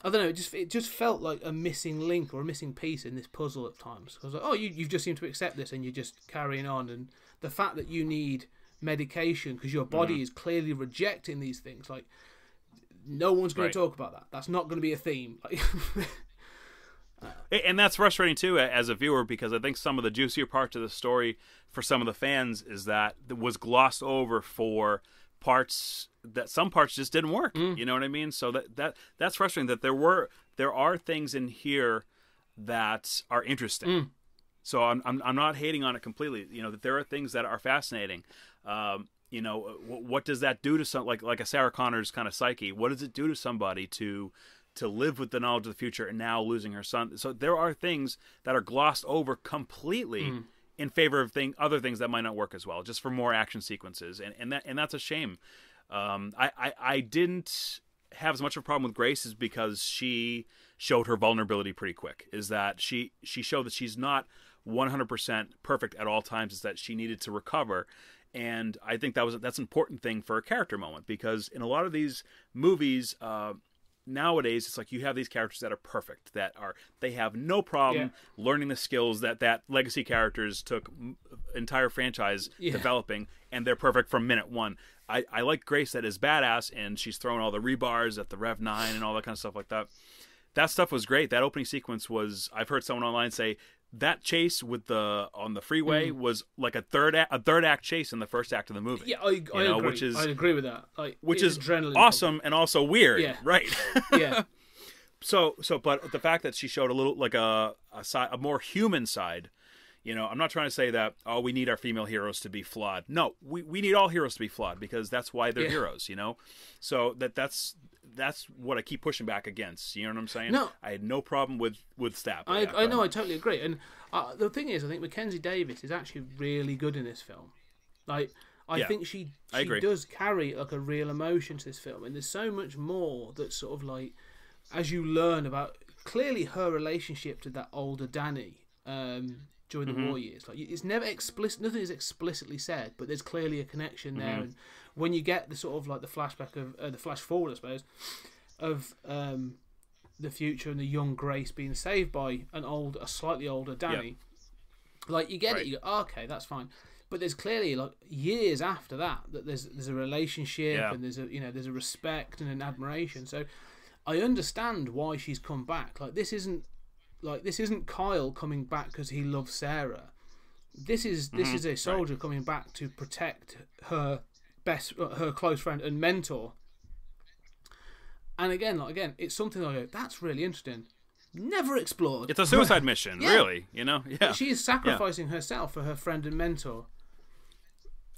I don't know. It just it just felt like a missing link or a missing piece in this puzzle at times. I was like, "Oh, you you just seem to accept this and you're just carrying on." And the fact that you need medication because your body Mm-hmm. is clearly rejecting these things, like no one's going Right. to talk about that. That's not going to be a theme. Like, (laughs) And that's frustrating too as a viewer because I think some of the juicier parts of the story for some of the fans is that it was glossed over for parts that some parts just didn't work. You know what I mean? So that that that's frustrating that there were there are things in here that are interesting. So I'm, I'm I'm not hating on it completely. You know that there are things that are fascinating. Um, you know what, what does that do to some like like a Sarah Connor's kind of psyche? What does it do to somebody to to live with the knowledge of the future and now losing her son? So there are things that are glossed over completely in favor of thing other things that might not work as well, just for more action sequences, and and that and that's a shame. Um, I, I I didn't have as much of a problem with Grace is because she showed her vulnerability pretty quick. Is that she she showed that she's not 100% perfect at all times. Is that she needed to recover, and I think that was that's an important thing for a character moment because in a lot of these movies. Uh, nowadays it's like you have these characters that are perfect that are they have no problem learning the skills that that legacy characters took m- entire franchise Yeah. developing and they're perfect from minute one. I, I like grace that is badass and she's throwing all the rebars at the rev 9 and all that kind of stuff like that. That stuff was great. That opening sequence was i've heard someone online say that chase with the on the freeway Mm. was like a third act, a third act chase in the first act of the movie Yeah, I, I know, agree. which is- I agree with that. Like, which is adrenaline awesome and also weird Yeah. right. (laughs) Yeah, (laughs) so so but the fact that she showed a little like a a, side, a more human side you know i'm not trying to say that oh we need our female heroes to be flawed no we, we need all heroes to be flawed because that's why they're Yeah. heroes you know so that that's that's what i keep pushing back against you know what i'm saying No. i had no problem with with stab I, I know, I totally agree. And uh, the thing is, I think Mackenzie Davis is actually really good in this film. Like, I Yeah, think she I she does carry like a real emotion to this film, and there's so much more that sort of like as you learn about clearly her relationship to that older Dani um, during the Mm-hmm. war years. Like, it's never explicit. Nothing is explicitly said, but there's clearly a connection there. Mm-hmm. And when you get the sort of like the flashback of uh, the flash forward, I suppose, of um, the future and the young Grace being saved by an old, a slightly older Dani. Like you get Right. it, you go, "Oh, okay, that's fine. But there's clearly like years after that that there's there's a relationship Yeah. and there's a you know there's a respect and an admiration. So I understand why she's come back. Like this isn't like this isn't Kyle coming back because he loves Sarah. This is this Mm-hmm. is a soldier coming back to protect her best, uh, her close friend and mentor. And again, like again, it's something I go, that's really interesting. Never explored. it's a suicide (laughs) mission Yeah. really you know yeah She is sacrificing herself for her friend and mentor.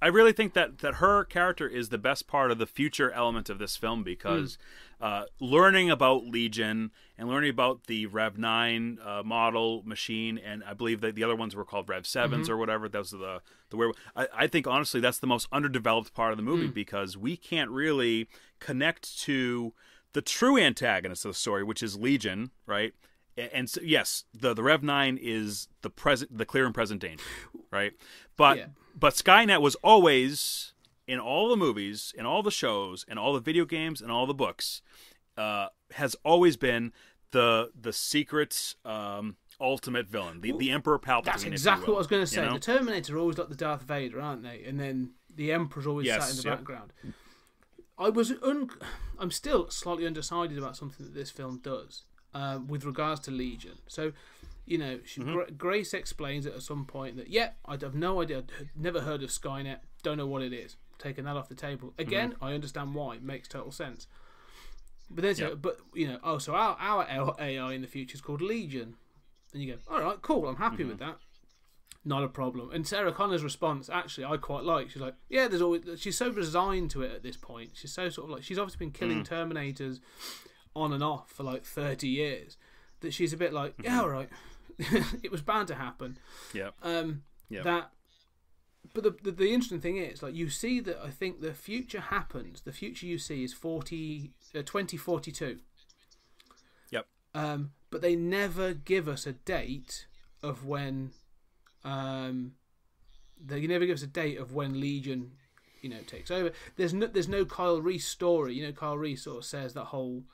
I really think that that her character is the best part of the future element of this film because Hmm. uh, learning about Legion and learning about the Rev Nine uh, model machine, and I believe that the other ones were called Rev 7s Mm-hmm. or whatever. Those are the the where I, I think honestly that's the most underdeveloped part of the movie Hmm. because we can't really connect to the true antagonist of the story, which is Legion, right? And so, yes, the the Rev Nine is the present, the clear and present danger, right? But Yeah. But Skynet was always in all the movies, in all the shows, in all the video games, and all the books, uh, has always been the the secret um, ultimate villain, the, the Emperor Palpatine. That's exactly what I was going to you say. know? The Terminator are always like the Darth Vader, aren't they? And then the Emperor's always Yes, sat in the yep. background. I was un- I'm still slightly undecided about something that this film does uh, with regards to Legion. So, you know, she, Mm-hmm. Gra- Grace explains it at some point that yeah, I'd have no idea, never heard of Skynet, don't know what it is. Taking that off the table again, Mm-hmm. I understand why. It makes total sense. But then, Yep. but you know, oh, so our our AI in the future is called Legion, and you go, all right, cool, I'm happy with that. Not a problem. And Sarah Connor's response, actually, I quite like. She's like, yeah, there's always. She's so resigned to it at this point. She's so sort of like she's obviously been killing Terminators on and off for like thirty years. That she's a bit like, yeah, all right, (laughs) it was bound to happen. yeah, Um, Yeah. That, but the, the the interesting thing is, like, you see that I think the future happens. The future you see is 40, uh, 2042. yep, Um, but they never give us a date of when. Um, they never give us a date of when Legion, you know, takes over. There's no there's no Kyle Reese story. You know, Kyle Reese sort of says that whole.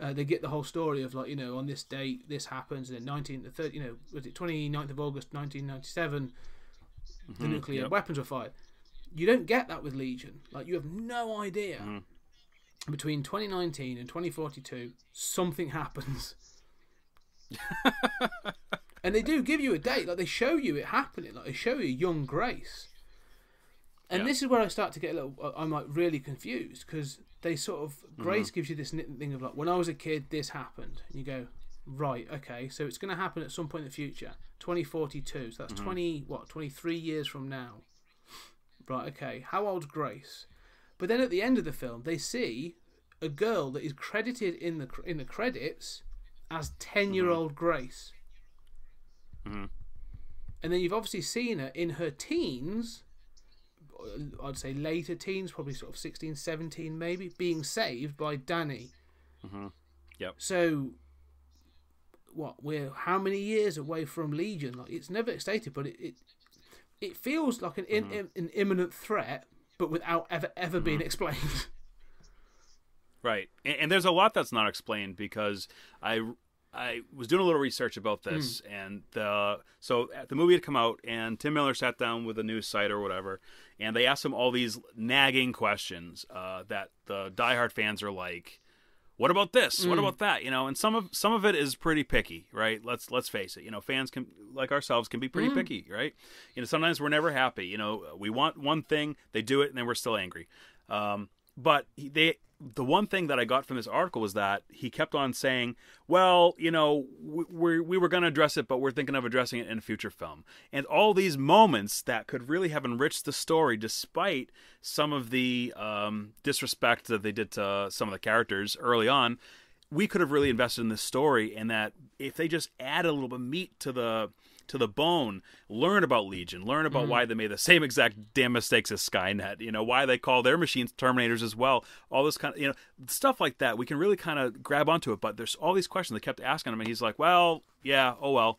Uh, they get the whole story of like you know on this date this happens and then 19 the 30 you know was it 29th of August 1997 the nuclear yep. weapons were fired you don't get that with Legion like you have no idea between 2019 and 2042 something happens (laughs) and they do give you a date, like they show you it happening, like they show you young Grace. And Yeah. this is where I start to get a little. I'm like really confused because they sort of Grace mm-hmm. gives you this thing of like when I was a kid, this happened, and you go, right, okay, so it's going to happen at some point in the future, 2042. So that's mm-hmm. 20 what 23 years from now. Right, okay. How old's Grace? But then at the end of the film, they see a girl that is credited in the in the credits as 10 year old mm-hmm. Grace. Mhm. And then you've obviously seen her in her teens, Uh, I'd say later teens, probably sort of 16, 17 maybe, being saved by Dani. Mm-hmm. Yep. So, what, we're how many years away from Legion? Like, it's never stated, but it, it, it feels like an, in, Mm-hmm. an imminent threat, but without ever, ever being mm-hmm. explained. (laughs) Right, and, and there's a lot that's not explained because I I was doing a little research about this, and the so uh, the movie had come out, and Tim Miller sat down with a news site or whatever, and they asked him all these nagging questions uh, that the diehard fans are like. What about this? What about that? You know, and some of some of it is pretty picky, right? Let's let's face it. You know, fans can like ourselves can be pretty picky, right? You know, sometimes we're never happy. You know, we want one thing, they do it, and then we're still angry. Um, but they the one thing that I got from this article was that he kept on saying, "Well, you know, we we we were going to address it, but we're thinking of addressing it in a future film." And all these moments that could really have enriched the story, despite some of the um, disrespect that they did to some of the characters early on, we could have really invested in this story. And that if they just add a little bit of meat to the to the bone, learn about Legion, learn about why mm-hmm. they made the same exact damn mistakes as Skynet, you know, why they call their machines Terminators as well, all this kind of, you know, stuff like that. We can really kind of grab onto it, but there's all these questions they kept asking him, and he's like, well, yeah, oh well.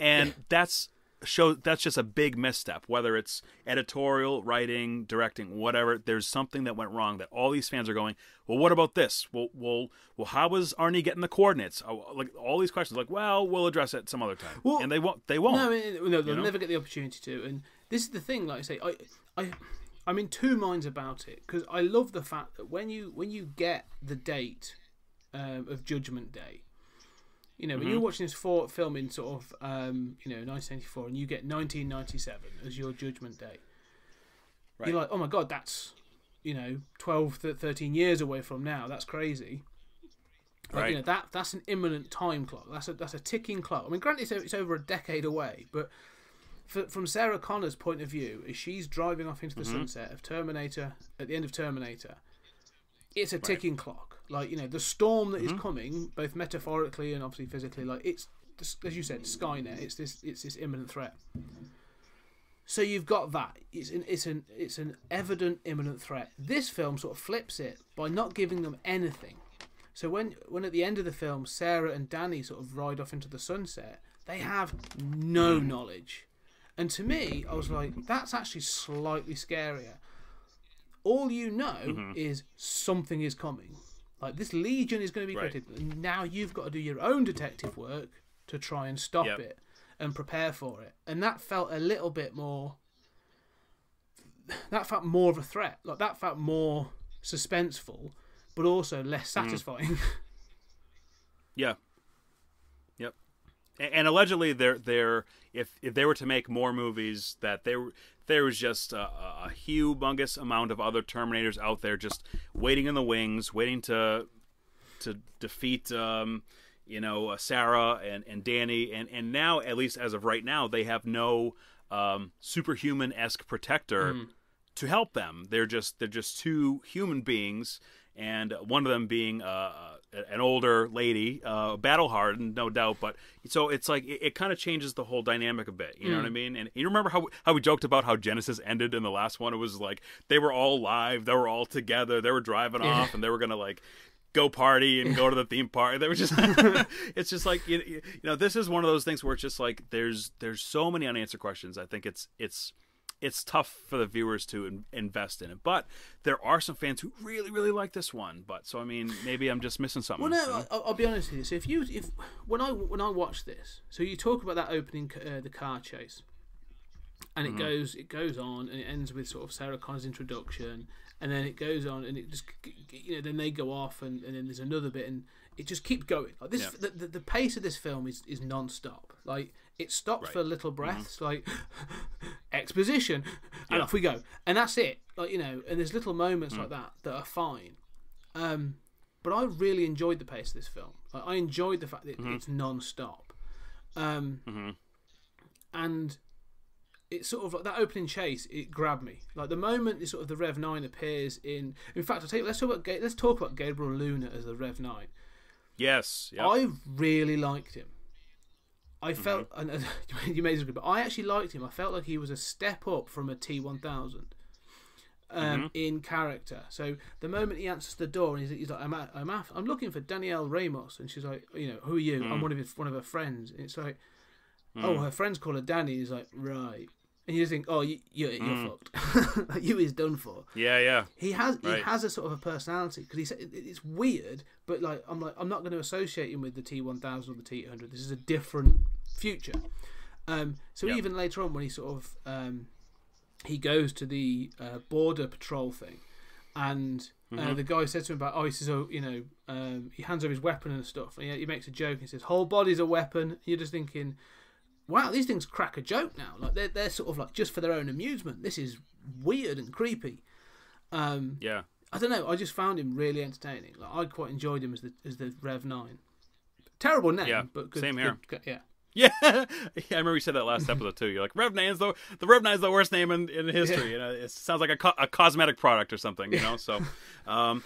And that's show that's just a big misstep whether it's editorial writing directing whatever there's something that went wrong that all these fans are going well what about this well well well how was arnie getting the coordinates oh, like all these questions like well we'll address it some other time Well, and they won't they won't No, I mean, no, they'll know? never get the opportunity to. And this is the thing. Like I say, I, I, I'm in two minds about it because I love the fact that when you when you get the date um, of Judgment Day, you know, when Mm-hmm. you're watching this for, film in sort of um, you know 1984, and you get 1997 as your Judgment Day, Right. you're like, oh my god, that's you know 12, th- 13 years away from now. That's crazy. Like, Right. you know that that's an imminent time clock. That's a that's a ticking clock. I mean, granted, it's, it's over a decade away, but for, from Sarah Connor's point of view, as she's driving off into the Mm-hmm. sunset of Terminator at the end of Terminator, it's a ticking clock. Like you know, the storm that is Mm-hmm. coming, both metaphorically and obviously physically, like it's as you said, Skynet. It's this it's this imminent threat. So you've got that. It's an it's an it's an evident imminent threat. This film sort of flips it by not giving them anything. So when when at the end of the film, Sarah and Dani sort of ride off into the sunset, they have no knowledge. And to me, I was like, that's actually slightly scarier. All you know mm-hmm. is something is coming. Like this legion is going to be created. Now you've got to do your own detective work to try and stop Yep. it and prepare for it. And that felt a little bit more. That felt more of a threat. Like that felt more suspenseful, but also less mm-hmm. satisfying. (laughs) Yeah. And, allegedly, they're they're if if they were to make more movies, that there there was just a, a humongous amount of other Terminators out there just waiting in the wings, waiting to to defeat. Um, you know uh, Sarah and, and Dani and, and now at least as of right now they have no um, superhuman esque protector to help them. They're just they're just two human beings, and one of them being uh, an older lady, uh, battle hardened, no doubt. But so it's like it, it kind of changes the whole dynamic a bit. You know what I mean? And you remember how how we joked about how Genisys ended in the last one? It was like they were all live, they were all together, they were driving off, and they were gonna like go party and go to the theme park. They were just (laughs) (laughs) it's just like you, you know this is one of those things where it's just like there's there's so many unanswered questions. I think it's it's it's tough for the viewers to in, invest in it. But there are some fans who really really like this one. But so I mean maybe I'm just missing something. Well, no? I'll, I'll be honest with you. So if you, if when I when I watch this, so you talk about that opening, uh, the car chase, and Mm-hmm. it goes it goes on and it ends with sort of Sarah Connor's introduction, and then it goes on, and it just you know then they go off, and, and then there's another bit, and it just keeps going. Like this, Yeah. the, the, the pace of this film is is non-stop. Like it stops Right. for little breaths, like (laughs) exposition, and off we go, and that's it. Like you know, and there's little moments like that that are fine. Um, but I really enjoyed the pace of this film. Like, I enjoyed the fact that it's non-stop. Um, and it's sort of like that opening chase. It grabbed me. Like the moment the sort of the Rev Nine appears in. In fact, I'll tell you. Let's talk about let's talk about Gabriel Luna as the Rev Nine. Yes. Yep. I really liked him. I felt, and uh, (laughs) you made this good, but I actually liked him. I felt like he was a step up from a T one thousand um, in character. So the moment he answers the door and he's, he's like, "I'm at, I'm af- I'm looking for Danielle Ramos," and she's like, "You know, who are you? I'm one of his, one of her friends." And it's like, "Oh, her friends call her Dani." He's like, "Right," and you just think, "Oh, you, you're, you're fucked. (laughs) You is done for." yeah. Yeah. He has he has a sort of a personality because he said it's weird, but like I'm like I'm not going to associate him with the T1000 or the T800. This is a different future. Um, so Yeah. even later on when he sort of um, he goes to the uh, border patrol thing, and uh, the guy says to him about oh he says oh you know um, he hands over his weapon and stuff, and he, he makes a joke. He says whole body's a weapon. And you're just thinking. Wow, these things crack a joke now. Like they're they're sort of like just for their own amusement. This is weird and creepy. Um, Yeah. I don't know. I just found him really entertaining. Like I quite enjoyed him as the as the Rev Nine. Terrible name, Yeah, but good, same here. good- yeah, Yeah, (laughs) yeah, I remember you said that last episode too. You're like Rev Nine's the the Rev Nine's the worst name in, in history. You know, it sounds like a, co- a cosmetic product or something. You know, so, (laughs) um,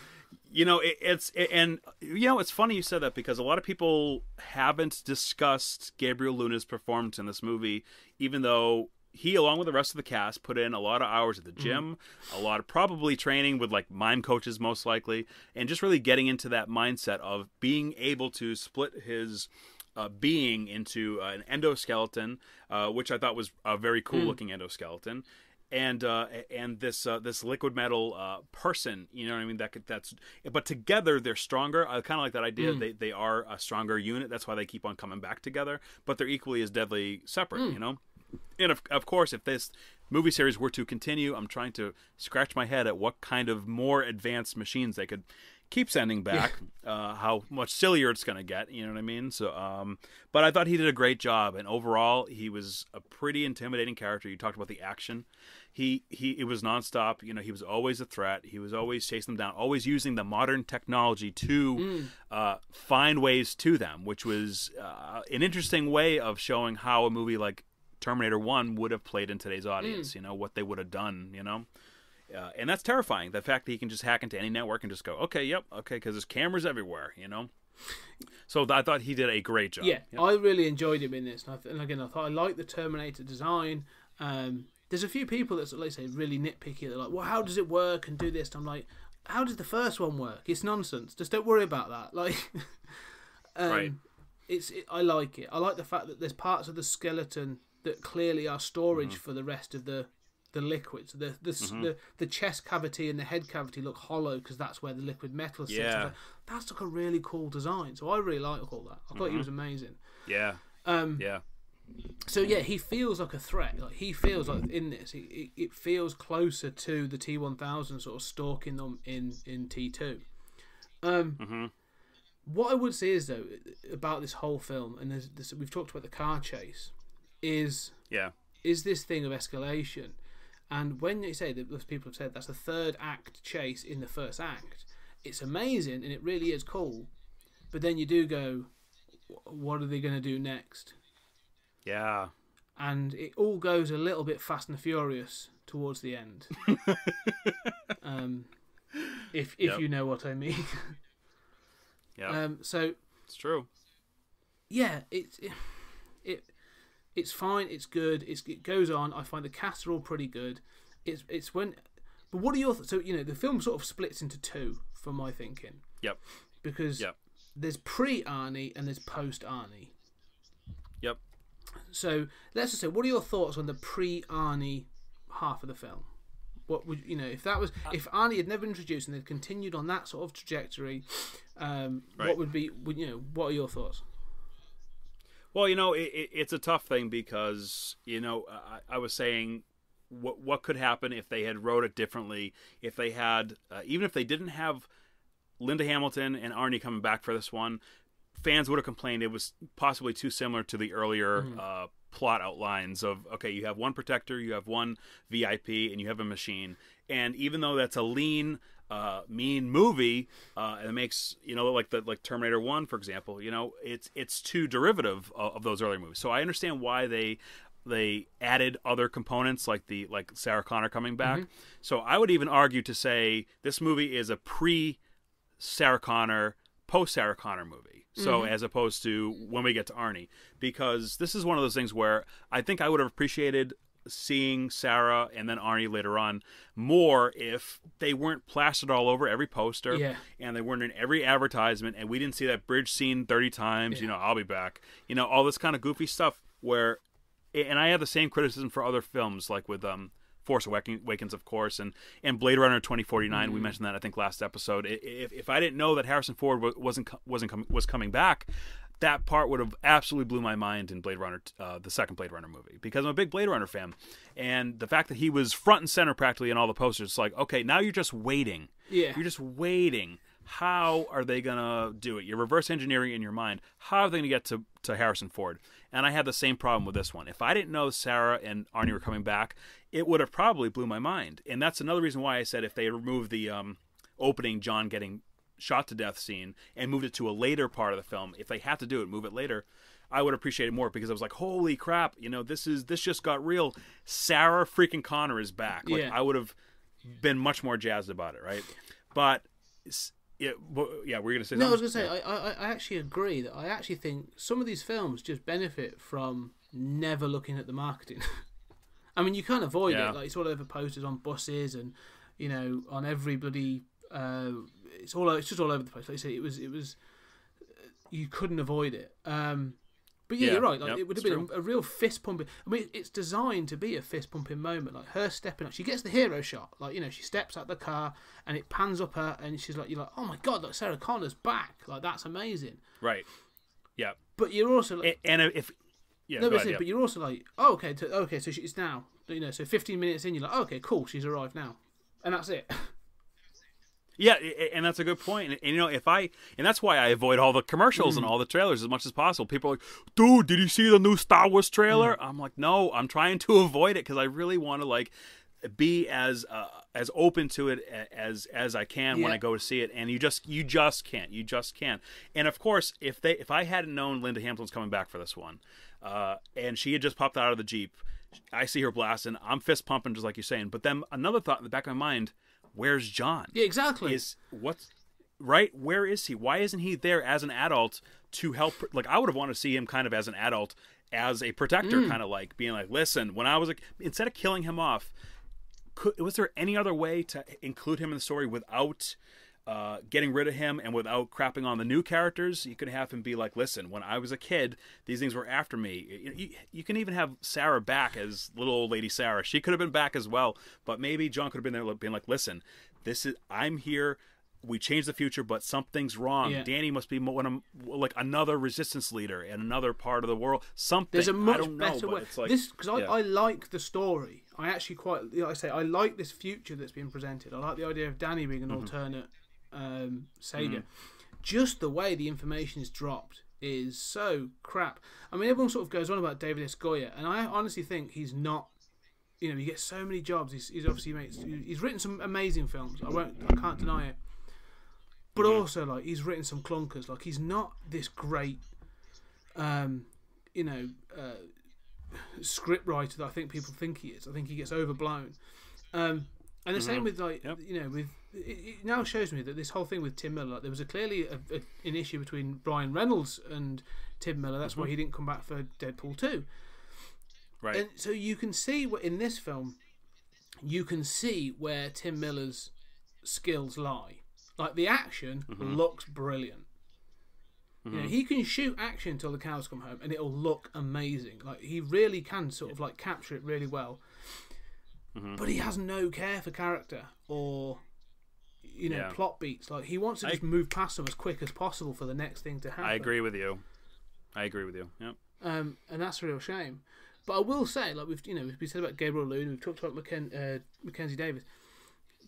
you know, it, it's it, and you know, it's funny you said that because a lot of people haven't discussed Gabriel Luna's performance in this movie, even though he, along with the rest of the cast, put in a lot of hours at the gym, a lot of probably training with like mime coaches, most likely, and just really getting into that mindset of being able to split his uh, being into uh, an endoskeleton, uh, which I thought was a very cool looking endoskeleton. And uh, and this uh, this liquid metal uh, person, you know what I mean? That could, that's but together they're stronger. I kind of like that idea. They they are a stronger unit. That's why they keep on coming back together. But they're equally as deadly separate. You know. And of, of course, if this movie series were to continue, I'm trying to scratch my head at what kind of more advanced machines they could keep sending back. Uh, how much sillier it's going to get. You know what I mean? So, um, but I thought he did a great job, and overall, he was a pretty intimidating character. You talked about the action. He he it was nonstop. You know, he was always a threat. He was always chasing them down, always using the modern technology to uh, find ways to them, which was uh, an interesting way of showing how a movie like Terminator One would have played in today's audience. You know what they would have done. You know. Uh, and that's terrifying. The fact that he can just hack into any network and just go, okay, yep, okay, because there's cameras everywhere, you know. So th- I thought he did a great job. yeah. Yep. I really enjoyed him in this, and, I th- and again, I thought I liked the Terminator design. Um, there's a few people that, like say, really nitpicky. They're like, "Well, how does it work?" and do this. And I'm like, "How does the first one work? It's nonsense. Just don't worry about that." (laughs) Like, um, Right. It's it, I like it. I like the fact that there's parts of the skeleton that clearly are storage Mm-hmm. for the rest of the the liquids. The the s the, the chest cavity and the head cavity look hollow because that's where the liquid metal sits. Yeah. like, that's like a really cool design. So I really like all that. I thought he was Mm-hmm. amazing. yeah, Um, yeah, so yeah, he feels like a threat. Like he feels like in this, it, it, it feels closer to the T one thousand sort of stalking them in in T two. Um, Mm-hmm. What I would say is though about this whole film, and there's this, we've talked about the car chase, is yeah, is this thing of escalation. And when they say that, those people have said that's the third act chase in the first act, it's amazing and it really is cool. But then you do go, what are they going to do next? yeah. and it all goes a little bit fast and furious towards the end. (laughs) um, if if Yep. you know what I mean. (laughs) Yeah, um, so it's true. yeah, it's it, it it's fine. It's good. It's, it goes on. I find the cast are all pretty good. It's it's when, but what are your th- so you know the film sort of splits into two for my thinking Yep, because Yep. there's pre Arnie and there's post Arnie. yep. So let's just say, what are your thoughts on the pre Arnie half of the film? What would you know if that was if Arnie had never been introduced and they'd continued on that sort of trajectory? Um, Right. What would be would, you know what are your thoughts? Well, you know, it, it, it's a tough thing because you know I, I was saying what what could happen if they had wrote it differently. If they had, uh, even if they didn't have Linda Hamilton and Arnie coming back for this one, fans would have complained it was possibly too similar to the earlier uh, plot outlines of okay, you have one protector, you have one VIP, and you have a machine. And even though that's a lean, uh, mean movie, uh, and it makes you know like the like Terminator One, for example, you know it's it's too derivative of, of those earlier movies. So I understand why they they added other components like the like Sarah Connor coming back. So I would even argue to say this movie is a pre Sarah Connor, post Sarah Connor movie. So as opposed to when we get to Arnie, because this is one of those things where I think I would have appreciated seeing Sarah and then Arnie later on more if they weren't plastered all over every poster Yeah. and they weren't in every advertisement and we didn't see that bridge scene 30 times, you know, I'll be back. You know, all this kind of goofy stuff where and I have the same criticism for other films like with um Force Awaken- Awakens, of course, and, and Blade Runner 2049. We mentioned that I think last episode. If, if I didn't know that Harrison Ford wasn't wasn't com- was coming back, that part would have absolutely blew my mind in Blade Runner, uh, the second Blade Runner movie, because I'm a big Blade Runner fan, and the fact that he was front and center practically in all the posters, it's like okay, now you're just waiting. Yeah. you're just waiting. How are they gonna do it? You're reverse engineering in your mind. How are they gonna get to, to Harrison Ford? And I had the same problem with this one. If I didn't know Sarah and Arnie were coming back, it would have probably blew my mind. And that's another reason why I said if they had removed the um, opening John getting shot to death scene and moved it to a later part of the film, if they had to do it, move it later, I would appreciate it more because I was like, holy crap, you know, this is this just got real. Sarah freaking Connor is back. Like Yeah. I would have been much more jazzed about it, right? But yeah, but- yeah, we're gonna say. No, I was gonna say I, I I actually agree that I actually think some of these films just benefit from never looking at the marketing. (laughs) I mean, you can't avoid Yeah. it. Like it's all over posters on buses and you know on every bloody. Uh, it's all it's just all over the place. Like I say, it was it was. You couldn't avoid it. Um, but yeah, Yeah, you're right. Like yep, it would have been a, a real fist pumping. I mean, it's designed to be a fist pumping moment. Like her stepping up, she gets the hero shot. Like you know, she steps out the car and it pans up her, and she's like, you're like, oh my god, like Sarah Connor's back. Like that's amazing. right. Yeah, But you're also like, and if yeah, no, but, ahead, yeah. but you're also like, oh, okay, to, okay, so she's now, you know, so 15 minutes in, you're like, oh, okay, cool, she's arrived now, and that's it. (laughs) Yeah, and that's a good point. And, and, you know, if I and that's why I avoid all the commercials and Mm. all the trailers as much as possible. People are like, "Dude, did you see the new Star Wars trailer?" Mm. I'm like, "No, I'm trying to avoid it because I really want to like be as uh, as open to it as as I can when I go to see it." And you just you just can't. You just can't. And of course, if they if I hadn't known Linda Hamilton's coming back for this one, uh, and she had just popped out of the jeep, I see her blasting. I'm fist pumping just like you're saying. But then another thought in the back of my mind: Where's John? yeah, exactly. is what's right where is he why isn't he there as an adult to help like i would have wanted to see him kind of as an adult as a protector Mm. kind of like being like listen when i was a instead of killing him off could, was there any other way to include him in the story without uh, getting rid of him and without crapping on the new characters? You could have him be like, "Listen, when I was a kid, these things were after me." You, you, you can even have Sarah back as little old lady Sarah. She could have been back as well, but maybe John could have been there, being like, "Listen, this is I'm here." We changed the future, but something's wrong. Yeah. Dani must be mo- one of like another resistance leader in another part of the world. Something There's a much know, better way. It's like, this because I, yeah. I like the story. I actually quite like I say I like this future that's being presented. I like the idea of Dani being an Mm-hmm. alternate um, Sega. Mm. Just the way the information is dropped is so crap. I mean, everyone sort of goes on about David S. Goyer, and I honestly think he's not. You know, he gets so many jobs. He's, he's obviously makes. He's written some amazing films. I won't. I can't deny it. But also, like, he's written some clunkers. Like, he's not this great. Um, you know, uh, script writer that I think people think he is. I think he gets overblown. Um, and the same with like Yep. you know with it, now shows me that this whole thing with Tim Miller, like, there was a clearly a, a, an issue between Brian Reynolds and Tim Miller. That's why mm-hmm. he didn't come back for Deadpool two. right. And so you can see what in this film, you can see where Tim Miller's skills lie. Like the action mm-hmm. looks brilliant. You know, mm-hmm. he can shoot action until the cows come home, and it'll look amazing. Like he really can sort of like capture it really well. But he has no care for character or you know Yeah. plot beats. Like he wants to I- just move past them as quick as possible for the next thing to happen. I agree with you. I agree with you. Yep. um, and that's a real shame. But I will say, like we've you know we've said about Gabriel Luna, we've talked about Macken, uh, Mackenzie Davis.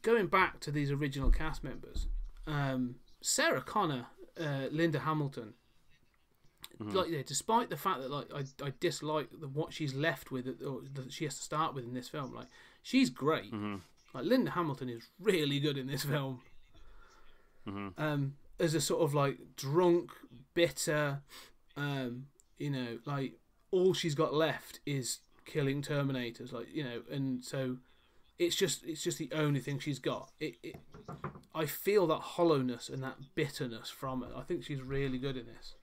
Going back to these original cast members, um, Sarah Connor, uh, Linda Hamilton. Like, yeah, despite the fact that like I, I dislike the, what she's left with, or that she has to start with in this film, like she's great. Like Linda Hamilton is really good in this film. Um, as a sort of like drunk, bitter, um, you know, like all she's got left is killing Terminators, like you know, and so it's just it's just the only thing she's got. It, it I feel that hollowness and that bitterness from it. I think she's really good in this.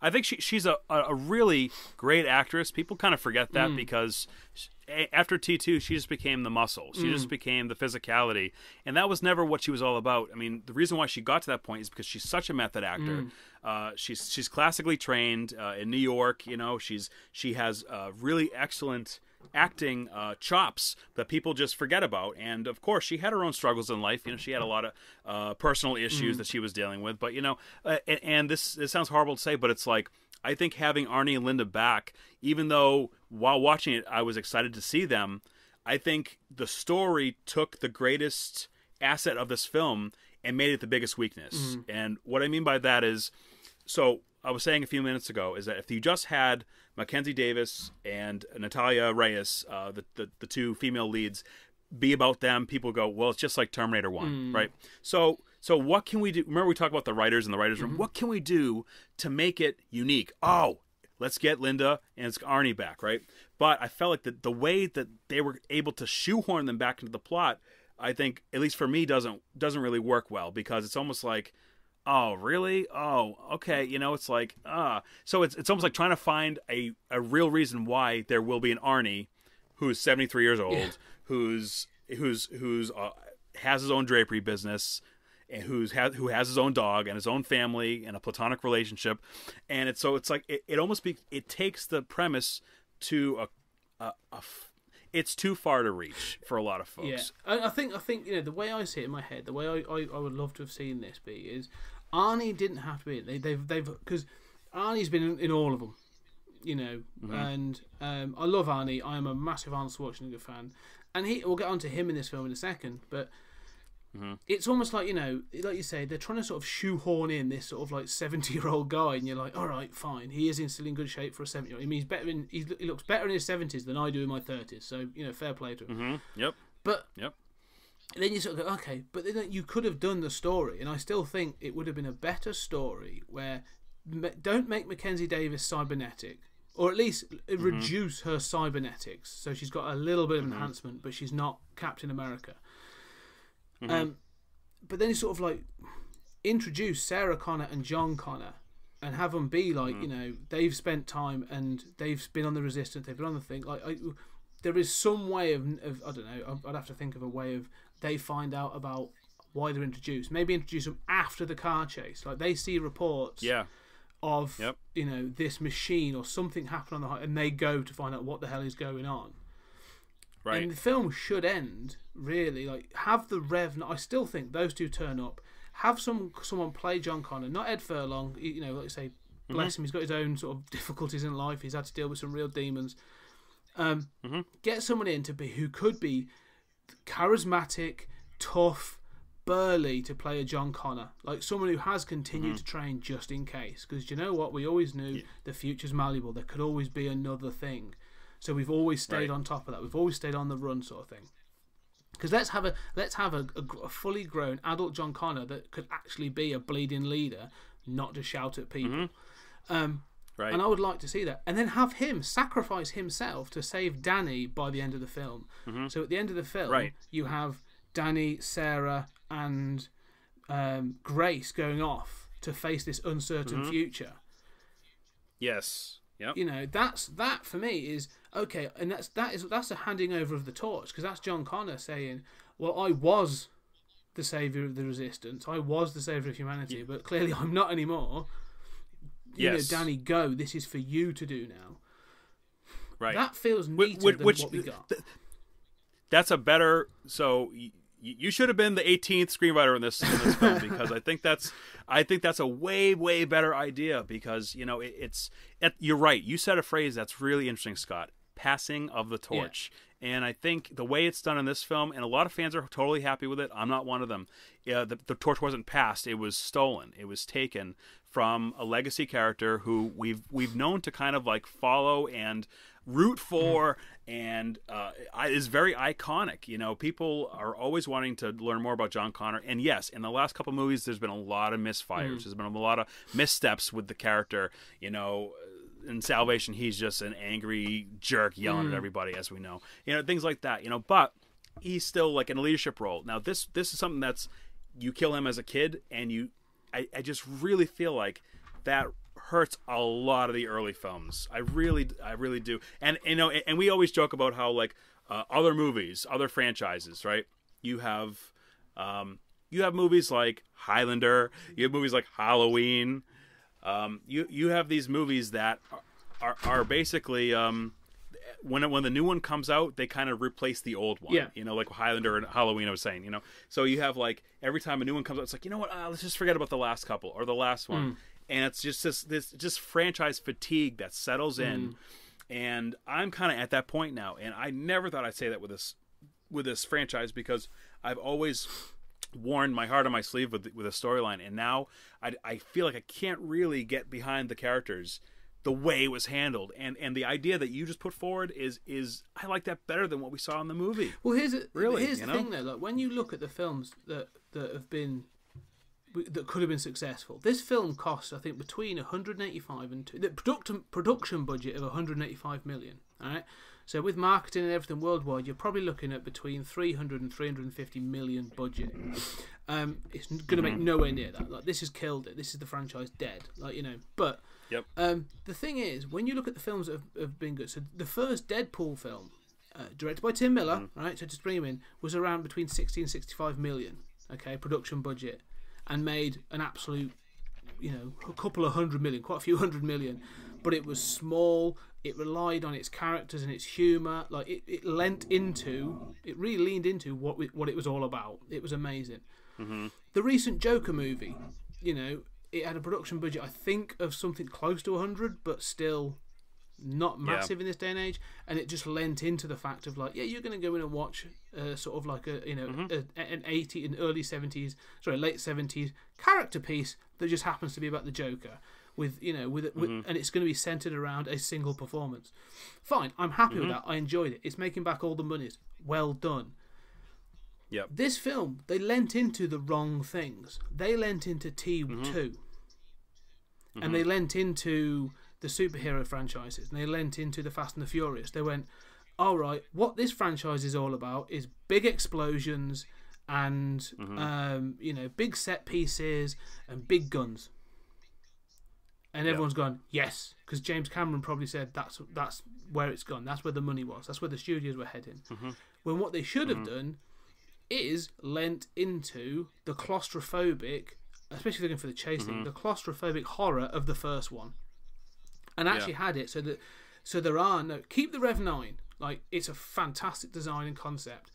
I think she she's a, a really great actress. People kind of forget that because sh- after T two, she just became the muscle. She just became the physicality, and that was never what she was all about. I mean, the reason why she got to that point is because she's such a method actor. Uh, she's she's classically trained uh, in New York. You know, she's she has uh, really excellent acting uh, chops that people just forget about. And of course, she had her own struggles in life. You know, she had a lot of uh, personal issues that she was dealing with. But you know, uh, and, and this this sounds horrible to say, but it's like I think having Arnie and Linda back, even though while watching it I was excited to see them, I think the story took the greatest asset of this film and made it the biggest weakness. And what I mean by that is, so I was saying a few minutes ago is that if you just had Mackenzie Davis and Natalia Reyes, uh, the, the the two female leads, be about them, people go, well, it's just like Terminator One, right? So so what can we do? Remember we talked about the writers in the writers room. What can we do to make it unique? Oh, let's get Linda and Arnie back, right? But I felt like the the way that they were able to shoehorn them back into the plot, I think at least for me doesn't doesn't really work well because it's almost like oh really? Oh okay. You know it's like ah. So it's it's almost like trying to find a a real reason why there will be an Arnie who's 73 years old who's who's who's uh, has his own drapery business and who's has who has his own dog and his own family and a platonic relationship. And it's so it's like it, it almost be it takes the premise to a, a, a f- it's too far to reach for a lot of folks. Yeah, I, I think I think you know the way I see it in my head, the way I, I, I would love to have seen this be is Arnie didn't have to be. They, they've they've because Arnie's been in, in all of them, you know, and um, I love Arnie. I am a massive Arnold Schwarzenegger fan, and he we'll get onto him in this film in a second, but. It's almost like you know, like you say, they're trying to sort of shoehorn in this sort of like seventy-year-old guy, and you're like, all right, fine, he is in still in good shape for a seventy-year-old. I mean, he's better in he looks better in his seventies than I do in my thirties, so you know, fair play to him. mm-hmm. yep But yep and then you sort of go, okay, but then you could have done the story, and I still think it would have been a better story where don't make Mackenzie Davis cybernetic, or at least mm-hmm. reduce her cybernetics so she's got a little bit of mm-hmm. enhancement, but she's not Captain America. Mm-hmm. Um, but then you sort of like introduce Sarah Connor and John Connor. And have them be like mm. you know they've spent time and they've been on the resistance they've been on the thing like I, there is some way of, of I don't know. I'd have to think of a way of they find out about why they're introduced. Maybe introduce them after the car chase. Like they see reports yeah of Yep. you know this machine or something happened on the high, and they go to find out what the hell is going on. right And the film should end really like have the Rev. I still think those two turn up. Have some someone play John Connor, not Ed Furlong. You know, like I say, bless him. He's got his own sort of (laughs) difficulties in life. He's had to deal with some real demons. Um, Get someone in to be who could be charismatic, tough, burly to play a John Connor, like someone who has continued to train just in case. Because you know what, we always knew the future's malleable. There could always be another thing, so we've always stayed Right. on top of that. We've always stayed on the run, sort of thing. Because let's have a let's have a, a, a fully grown adult John Connor that could actually be a bleeding leader, not just shout at people. Um, right and I would like to see that. And then have him sacrifice himself to save Dani by the end of the film. So at the end of the film, Right. you have Dani, Sarah, and um, Grace going off to face this uncertain future. yes yep You know, that's that for me is okay, and that's that is that's a handing over of the torch because that's John Connor saying, "Well, I was the savior of the resistance. I was the savior of humanity, but clearly (laughs) I'm not anymore." You Yes. know, Dani, go. This is for you to do now. right That feels neater whi- than which- what we got. th- that's a better so y- you should have been the 18th screenwriter in this in this film (laughs) because I think that's I think that's a way way better idea because you know it, it's it, you're right. You said a phrase that's really interesting, Scott. Passing of the torch. And I think the way it's done in this film, and a lot of fans are totally happy with it. I'm not one of them. Yeah, the, the torch wasn't passed; it was stolen. It was taken from a legacy character who we've we've known to kind of like follow and root for and uh, is very iconic. You know, people are always wanting to learn more about John Connor. And yes, in the last couple movies, there's been a lot of misfires. There's been a lot of missteps with the character. You know, in Salvation, he's just an angry jerk yelling at everybody, as we know. You know, things like that. You know, but he's still like in a leadership role. Now, this this is something that's you kill him as a kid, and you, I, I just really feel like that hurts a lot of the early films. I really, I really do. And you know, and, we always joke about how like uh, other movies, other franchises, right? You have, um, you have movies like Highlander. You have movies like Halloween. Um, you you have these movies that are are, are basically um, when when the new one comes out, they kind of replace the old one. Yeah. You know, like Highlander and Halloween. I was saying, you know, so you have like every time a new one comes out, it's like you know what? Uh, let's just forget about the last couple or the last one, and it's just this this just franchise fatigue that settles in. And I'm kind of at that point now, and I never thought I'd say that with this with this franchise because I've always worn my heart on my sleeve with with a storyline, and now I, I feel like I can't really get behind the characters the way it was handled, and and the idea that you just put forward is is I like that better than what we saw in the movie. Well, here's a, Really, here's the know? thing though. Like when you look at the films that that have been that could have been successful, this film cost I think between 185 and two, the production production budget of 185 million. All right. So with marketing and everything worldwide, you're probably looking at between 300 and 350 million budget. Um, it's going to make nowhere near that. Like this has killed it. This is the franchise dead. Like you know, but Yep. um, the thing is, when you look at the films that have, have been good, so the first Deadpool film, uh, directed by Tim Miller, right? So just bring him in, was around between 60 and 65 million, okay, production budget, and made an absolute, you know, a couple of hundred million, quite a few (laughs) hundred million, but it was small. It relied on its characters and its humor. Like it, it lent into, it really leaned into what we, what it was all about. It was amazing. The recent Joker movie, you know, it had a production budget I think of something close to 100, but still not massive in this day and age, and it just lent into the fact of like, yeah, you're going to go in and watch uh, sort of like a you know mm-hmm. a, an 80 in early 70s, sorry, late 70s character piece that just happens to be about the Joker. With you know, with, with mm-hmm. and it's going to be centered around a single performance. Fine, I'm happy with mm-hmm. that. I enjoyed it. It's making back all the monies. Well done. Yep. This film, they lent into the wrong things. They lent into T2. Mm-hmm. And they lent into the superhero franchises. And they lent into the Fast and the Furious. They went, all right, what this franchise is all about is big explosions and, Mm-hmm. um, you know, big set pieces and big guns. And everyone's gone, yes, because James Cameron probably said that's that's where it's gone. That's where the money was. That's where the studios were heading. Mm-hmm. When what they should have done is lent into the claustrophobic, especially looking for the chase Mm-hmm. thing, the claustrophobic horror of the first one, and actually had it so that so there are no keep the Rev Nine like it's a fantastic design and concept,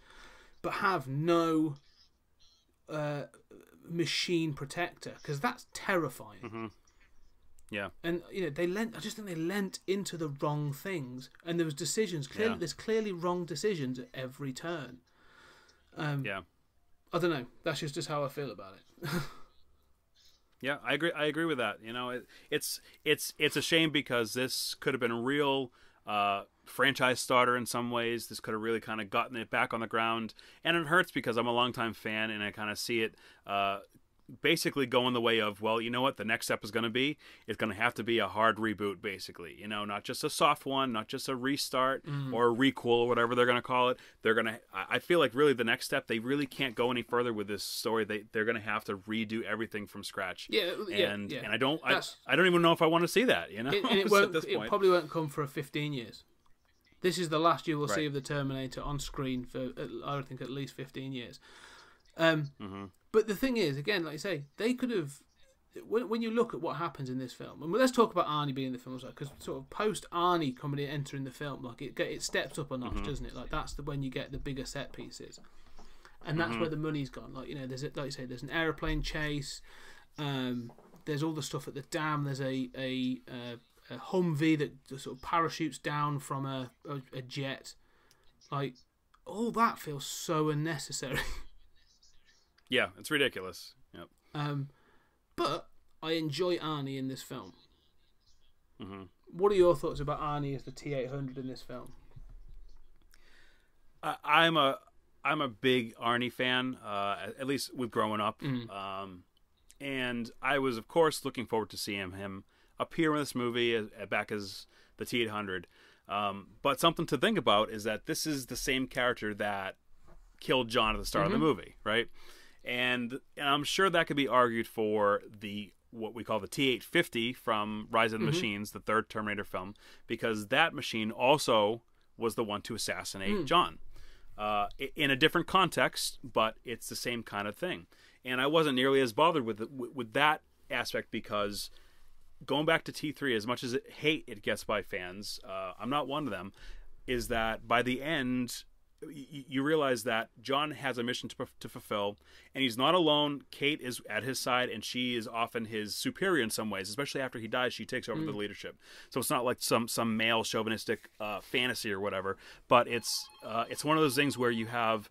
but have no uh, machine protector because that's terrifying. Yeah. And you know they lent. I just think they lent into the wrong things, and there was decisions. Clearly, Yeah. there's clearly wrong decisions at every turn. Um, Yeah. I don't know. That's just, just how I feel about it. (laughs) Yeah, I agree. I agree with that. You know, it, it's it's it's a shame because this could have been a real uh, franchise starter in some ways. This could have really kind of gotten it back on the ground, and it hurts because I'm a longtime fan and I kind of see it. Uh, basically going the way of well you know what the next step is going to be it's going to have to be a hard reboot basically you know not just a soft one not just a restart or a requel or whatever they're going to call it they're going to i feel like really the next step they really can't go any further with this story they, they're going to have to redo everything from scratch Yeah, yeah, and yeah. and i don't I, I don't even know if i want to see that you know It, it (laughs) won't. It probably won't come for 15 years. This is the last you will see of the Terminator on screen for uh, I think at least 15 years. Um, Mm-hmm. But the thing is, again, like I say, they could have. When, when you look at what happens in this film, and let's talk about Arnie being in the film as well, because sort of post Arnie coming in, entering the film, like it it steps up a notch, Mm-hmm. doesn't it? Like that's the when you get the bigger set pieces. and that's where the money's gone. Like you know, there's a, like you say, there's an aeroplane chase. Um, there's all the stuff at the dam. There's a a, a, a Humvee that sort of parachutes down from a, a, a jet. Like all that feels so unnecessary. (laughs) Yeah, it's ridiculous. Yep. Um, but I enjoy Arnie in this film. Mm-hmm. What are your thoughts about Arnie as the T eight hundred in this film? I, I'm a I'm a big Arnie fan, uh, at, least with growing up, Mm. um, and I was of course looking forward to seeing him appear in this movie as, back as the T eight hundred. Um, but something to think about is that this is the same character that killed John at the start of the movie, right? And, and I'm sure that could be argued for the what we call the T850 from Rise of the Machines, the third Terminator film, because that machine also was the one to assassinate John. Uh, in a different context, but it's the same kind of thing. And I wasn't nearly as bothered with it, with, with that aspect because going back to T3, as much as it, hate it gets by fans, uh, I'm not one of them. Is that by the end, you realize that John has a mission to, to fulfill, and he's not alone. Kate is at his side, and she is often his superior in some ways. Especially after he dies, she takes over the leadership. So it's not like some some male chauvinistic uh, fantasy or whatever, but it's uh, it's one of those things where you have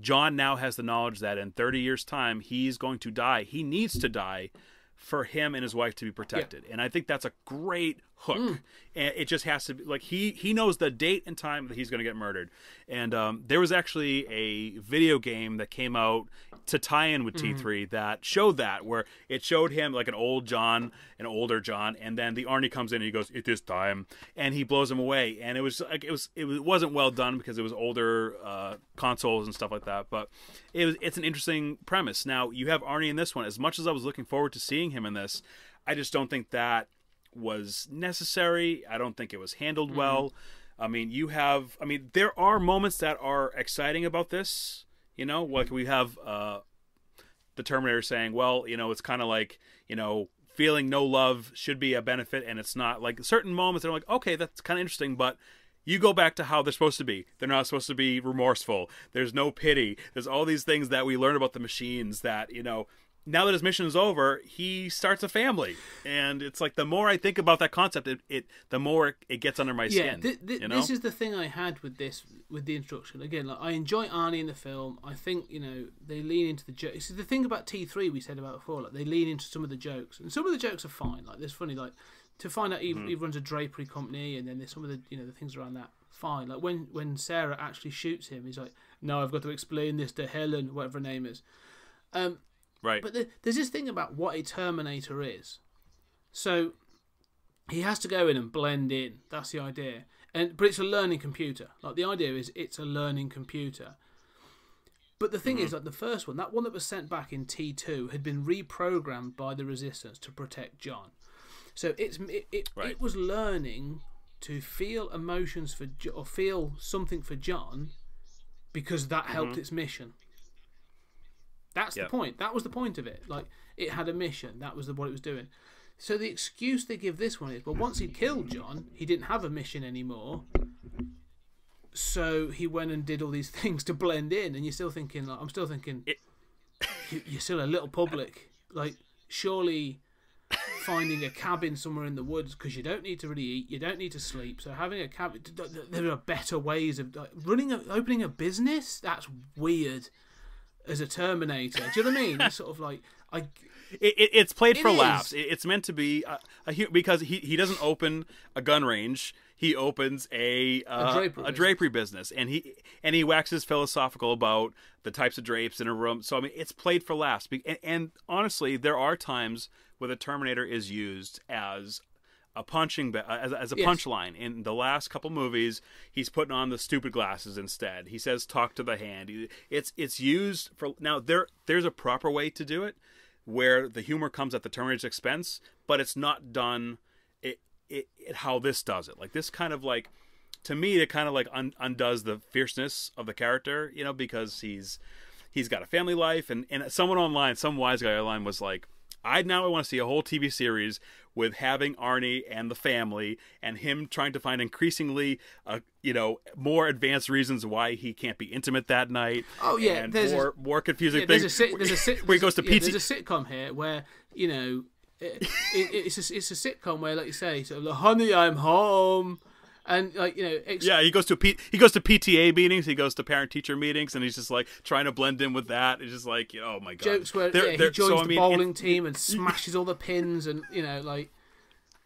John now has the knowledge that in 30 years' time he's going to die. He needs to die for him and his wife to be protected. And I think that's a great hook. And it just has to be like he he knows the date and time that he's going to get murdered. And um, there was actually a video game that came out to tie in with T3 that showed that where it showed him like an old John, an older John, and then the Arnie comes in and he goes, "It is time," and he blows him away. And it was like it was it was- it wasn't well done because it was older uh, consoles and stuff like that. But it was it's an interesting premise. Now you have Arnie in this one. As much as I was looking forward to seeing him in this, I just don't think that was necessary. I don't think it was handled well. I mean, you have. I mean, there are moments that are exciting about this. You know, like we have uh, the Terminator saying, "Well, you know, it's kind of like you know." Feeling no love should be a benefit, and it's not. Like certain moments, they're like, okay, that's kind of interesting, but you go back to how they're supposed to be. They're not supposed to be remorseful. There's no pity. There's all these things that we learn about the machines that, you know, now that his mission is over, he starts a family. And it's like the more I think about that concept, it, it the more it, gets under my Yeah, skin. th- th- you know? this is the thing I had with this with the introduction. Again, like I enjoy Arnie in the film. I think you know they lean into the jokes. The thing about T three we said about before, like they lean into some of the jokes, and some of the jokes are fine. Like there's funny, like to find out he, Mm-hmm. he runs a drapery company, and then there's some of the you know the things around that. Fine. Like when when Sarah actually shoots him, he's like, "No, I've got to explain this to Helen, whatever her name is." Um, right. but the, there's this thing about what a Terminator is. So he has to go in and blend in. That's the idea. And but it's a learning computer. Like the idea is it's a learning computer. But the thing is, hmm. like the first one, that one that was sent back in T two had been reprogrammed by the Resistance to protect John. So it's it it, Right. it was learning to feel emotions for or feel something for John because that helped mm-hmm. its mission. That's Yeah. the point. That was the point of it. Like it had a mission. That was the, what it was doing. So the excuse they give this one is, well, once he killed John, he didn't have a mission anymore. So he went and did all these (laughs) things to blend in, and you're still thinking, like, I'm still thinking, It- you, you're still a little public. Like, surely finding a cabin somewhere in the woods because you don't need to really eat, you don't need to sleep. So having a cabin, there are better ways of like, running, a, opening a business. That's weird. As a Terminator, do you know what I mean? It's sort of like I. it, it, it's played It for is. laughs. It, it's meant to be a, a because he he doesn't open a gun range. He opens a uh, drapery a business. drapery business, and he and he waxes philosophical about the types of drapes in a room. So I mean, it's played for laughs. And, and honestly, there are times where the Terminator is used as a punching ba- as, as a Yes. punchline. In the last couple movies he's putting on the stupid glasses instead. He says talk to the hand. It's it's used for now there there's a proper way to do it where the humor comes at the Terminator's expense but it's not done it, it, it how this does it. Like this kind of like to me it kind of like un, undoes the fierceness of the character you know because he's he's got a family life and and someone online some wise guy online was like I now want to see a whole TV series with having Arnie and the family and him trying to find increasingly, uh, you know, more advanced reasons why he can't be intimate that night. Oh, yeah, and there's a- more more confusing Yeah, there's a things. there's a sit, where he goes to yeah, PT. There's a sitcom here where you know it, it, it's a, it's a sitcom where, like you say, sort of, like, "Honey, I'm home," and like you know, ex- Yeah, he goes to P- he goes to PTA meetings, he goes to parent teacher meetings, and he's just like trying to blend in with that. It's just like, oh my god, jokes where They're- yeah, he they're- joins so, I the mean, bowling it- team and (laughs) smashes all the pins, and you know, like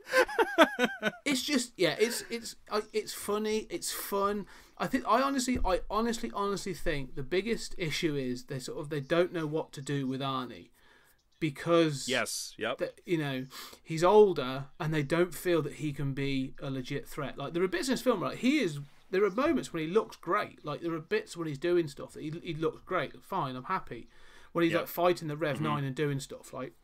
(laughs) it's just yeah, it's it's uh, it's funny, it's fun. I think I honestly, I honestly, honestly think the biggest issue is they sort of they don't know what to do with Arnie because Yes, yep. you know he's older and they don't feel that he can be a legit threat. Like there are bits in this film, right? He is. There are moments when he looks great. Like there are bits when he's doing stuff that he he looks great. Fine, I'm happy. When he's Yeah. like fighting the Rev mm-hmm. Nine and doing stuff like.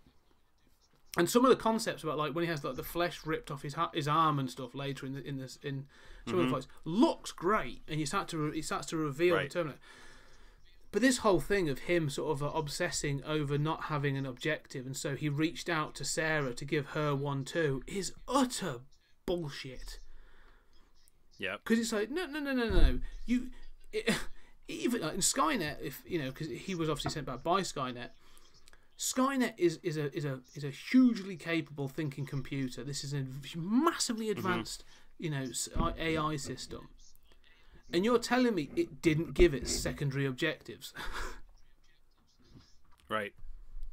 And some of the concepts about like when he has like the flesh ripped off his ha- his arm and stuff later in the, in this in some of the mm-hmm. fights looks great, and you start to re- he starts to reveal Right. the Terminator. But this whole thing of him sort of uh, obsessing over not having an objective, and so he reached out to Sarah to give her one too, is utter bullshit. Yeah. Because it's like, no, no, no, no, no. You, it, (laughs) even like in Skynet, if you know, because he was obviously sent back by Skynet. Skynet is, is a is a is a hugely capable thinking computer. This is a massively advanced, you know, AI system. And you're telling me it didn't give its secondary objectives? Right.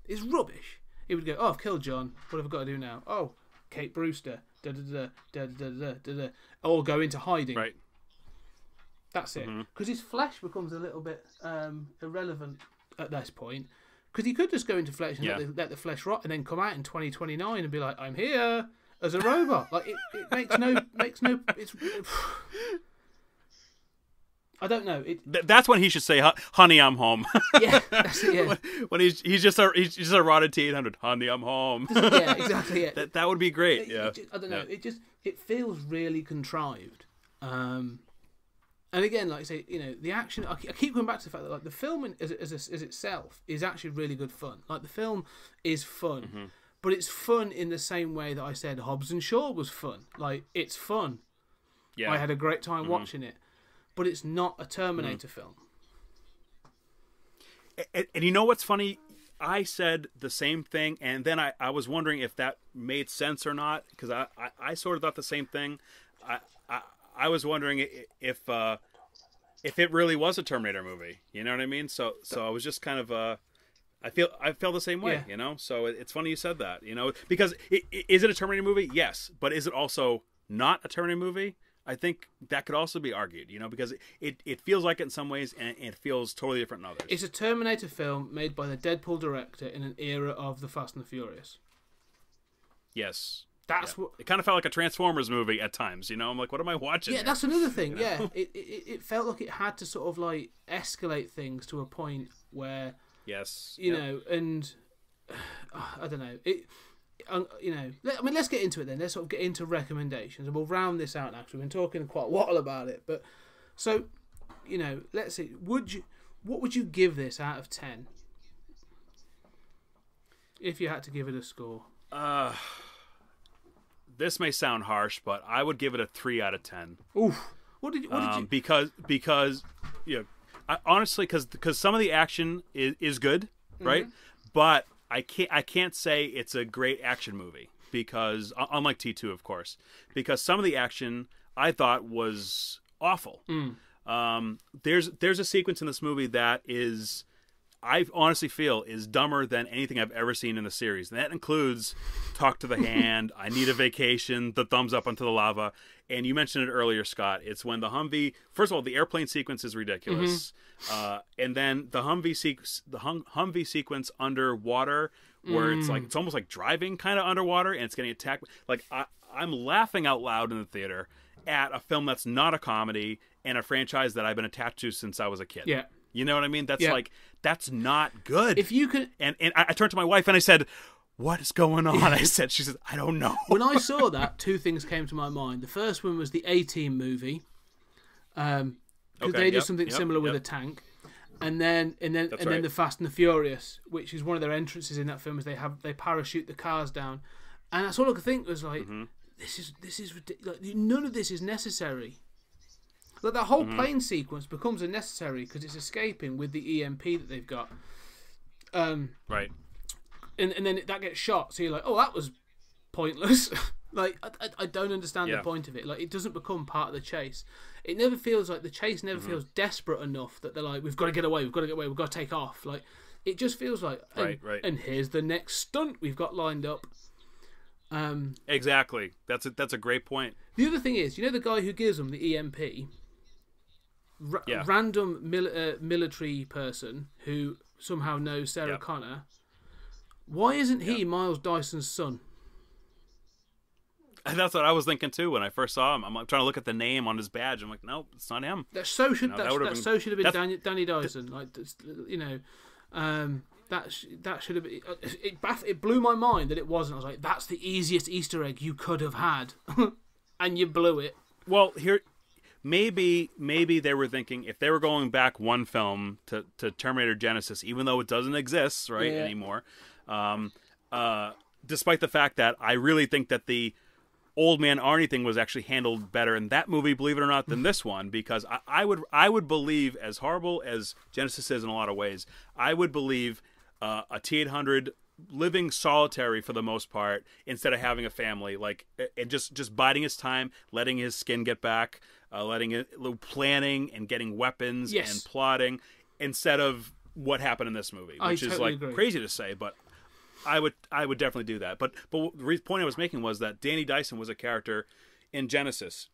It's rubbish. It would go, oh, I've killed John. What have I got to do now? Oh, Kate Brewster. Da da da da da da da da. All go into hiding. Right. That's it. Because his flesh becomes a little bit um, irrelevant at this point. Because he could just go into flesh and Yeah. let, the, let the flesh rot, and then come out in 2029 and be like, "I'm here as a robot." like it, it makes no makes no. It's. I don't know. It Th- that's when he should say, "Honey, I'm home." yeah, (laughs) that's it. Yeah, when he's he's just a he's just a rotted T eight hundred. Honey, I'm home. (laughs) yeah, (laughs) exactly. Yeah. that that would be great. It- Yeah. just- I don't know. Yeah. It just it feels really contrived. Um, and again, like I say, you know, the action. I, I keep going back to the fact that like the film as, as, as itself is actually really good fun. Like the film is fun, Mm-hmm. but it's fun in the same way that I said Hobbs and Shaw was fun. Like it's fun. yeah. Mm-hmm. I had a great time watching it, but it's not a Terminator film. and, and you know what's funny? I said the same thing, and then I, I was wondering if that made sense or not because I, I, I sort of thought the same thing. I I, I was wondering if uh, if it really was a Terminator movie. You know what I mean? So so I was just kind of uh, I feel I feel the same way. Yeah. You know, so it, it's funny you said that. You know, because i i- is it a Terminator movie? Yes, but is it also not a Terminator movie? I think that could also be argued, you know, because it, it feels like it in some ways and it feels totally different in others. It's a Terminator film made by the Deadpool director in an era of the Fast and the Furious. Yes. That's Yeah. what It kind of felt like a Transformers movie at times, you know? I'm like, what am I watching? Yeah, here? that's another thing. (laughs) Yeah, it, it it felt like it had to sort of like escalate things to a point where Yes. you Yep. know, and (sighs) I don't know it. You know, let, I mean, let's get into it then. Let's sort of get into recommendations, and we'll round this out because we've been talking quite a while about it. But so, you know, let's see. Would you? What would you give this out of ten? If you had to give it a score, This may sound harsh, but I would give it a three out of ten. oof. What did you? What did Um, you? because because you know, I, honestly, because because some of the action is, is good, Mm-hmm. right? But I can't I can't say it's a great action movie because unlike T two, of course, because some of the action I thought was awful. Mm. Um, there's there's a sequence in this movie that is. I honestly feel is dumber than anything I've ever seen in the series. And that includes Talk to the (laughs) Hand, I Need a Vacation, The Thumbs Up Onto the Lava. And you mentioned it earlier, Scott. It's when the Humvee, first of all, the airplane sequence is ridiculous. Uh, and then the Humvee, sequ- the hum- Humvee sequence underwater, where it's like, it's almost like driving kind of underwater and it's getting attacked. Like, I, I'm laughing out loud in the theater at a film that's not a comedy and a franchise that I've been attached to since I was a kid. Yeah. You know what I mean? That's Yeah. like that's not good. If you could, and and I, I turned to my wife and I said, "What is going on?" I said, "She said, I don't know." when I saw (laughs) that, two things came to my mind. The first one was the A Team movie, um, because Okay, they do something yep, similar with a tank, and then and then That's and then the Fast and the Furious, which is one of their entrances in that film, is they have they parachute the cars down, and that's all I could think was like, Mm-hmm. this is this is ridiculous. Like, none of this is necessary. Like that whole Mm-hmm. plane sequence becomes unnecessary because it's escaping with the EMP that they've got. Um, Right. and, and then that gets shot. So you're like, oh, that was pointless. (laughs) like, I, I, I don't understand Yeah. the point of it. Like, it doesn't become part of the chase. It never feels like the chase never Mm-hmm. feels desperate enough that they're like, we've got to get away, we've got to get away, we've got to take off. Like, it just feels like, and, Right, right. and here's the next stunt we've got lined up. Um, Exactly. That's a, that's a great point. the other thing is, you know, the guy who gives them the EMP, ra- Yeah. random mil- uh, military person who somehow knows Sarah Yep. Connor. Why isn't he Miles Dyson's son? (laughs) That's what I was thinking too when I first saw him. I'm like, trying to look at the name on his badge. I'm like, nope, it's not him. That so should No, that, that would've that been- so should have been Danny, Danny Dyson. Like you know, um, that sh- that should have been. It, it, baff- it blew my mind that it wasn't. I was like, that's the easiest Easter egg you could have had, (laughs) and you blew it. Well, here, maybe maybe they were thinking if they were going back one film to, to Terminator Genisys, even though it doesn't exist right Yeah. anymore, um, uh, despite the fact that I really think that the old man Arnie thing was actually handled better in that movie, believe it or not, than (laughs) this one. Because I, I would I would believe, as horrible as Genisys is in a lot of ways, I would believe uh, a T eight hundred living solitary for the most part instead of having a family like and just just biding his time letting his skin get back uh, letting it planning and getting weapons Yes. and plotting instead of what happened in this movie I which is totally like agree. crazy to say but I would I would definitely do that. But but the point I was making was that Danny Dyson was a character in Genisys.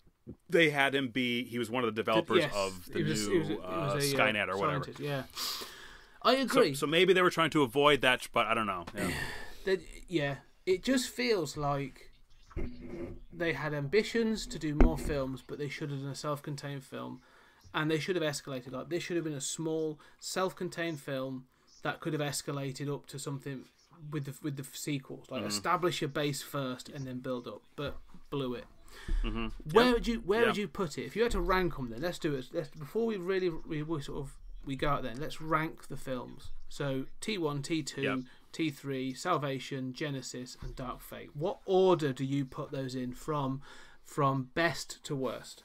They had him be he was one of the developers Yes, of the was- new a- uh, a, uh, Skynet or whatever. Yeah, I agree. so maybe they were trying to avoid that, but I don't know. Yeah. (sighs) that yeah, it just feels like they had ambitions to do more films, but they should have done a self-contained film, and they should have escalated. Like this should have been a small, self-contained film that could have escalated up to something with the with the sequels. Like mm-hmm. establish your base first and then build up, but blew it. Mm-hmm. Where would you where would you put it if you had to rank them? Then let's do it. Let's before we really we, we sort of we go out. Then let's rank the films. So T one, T two, Yep. T three, Salvation, Genisys, and Dark Fate. What order do you put those in from from best to worst?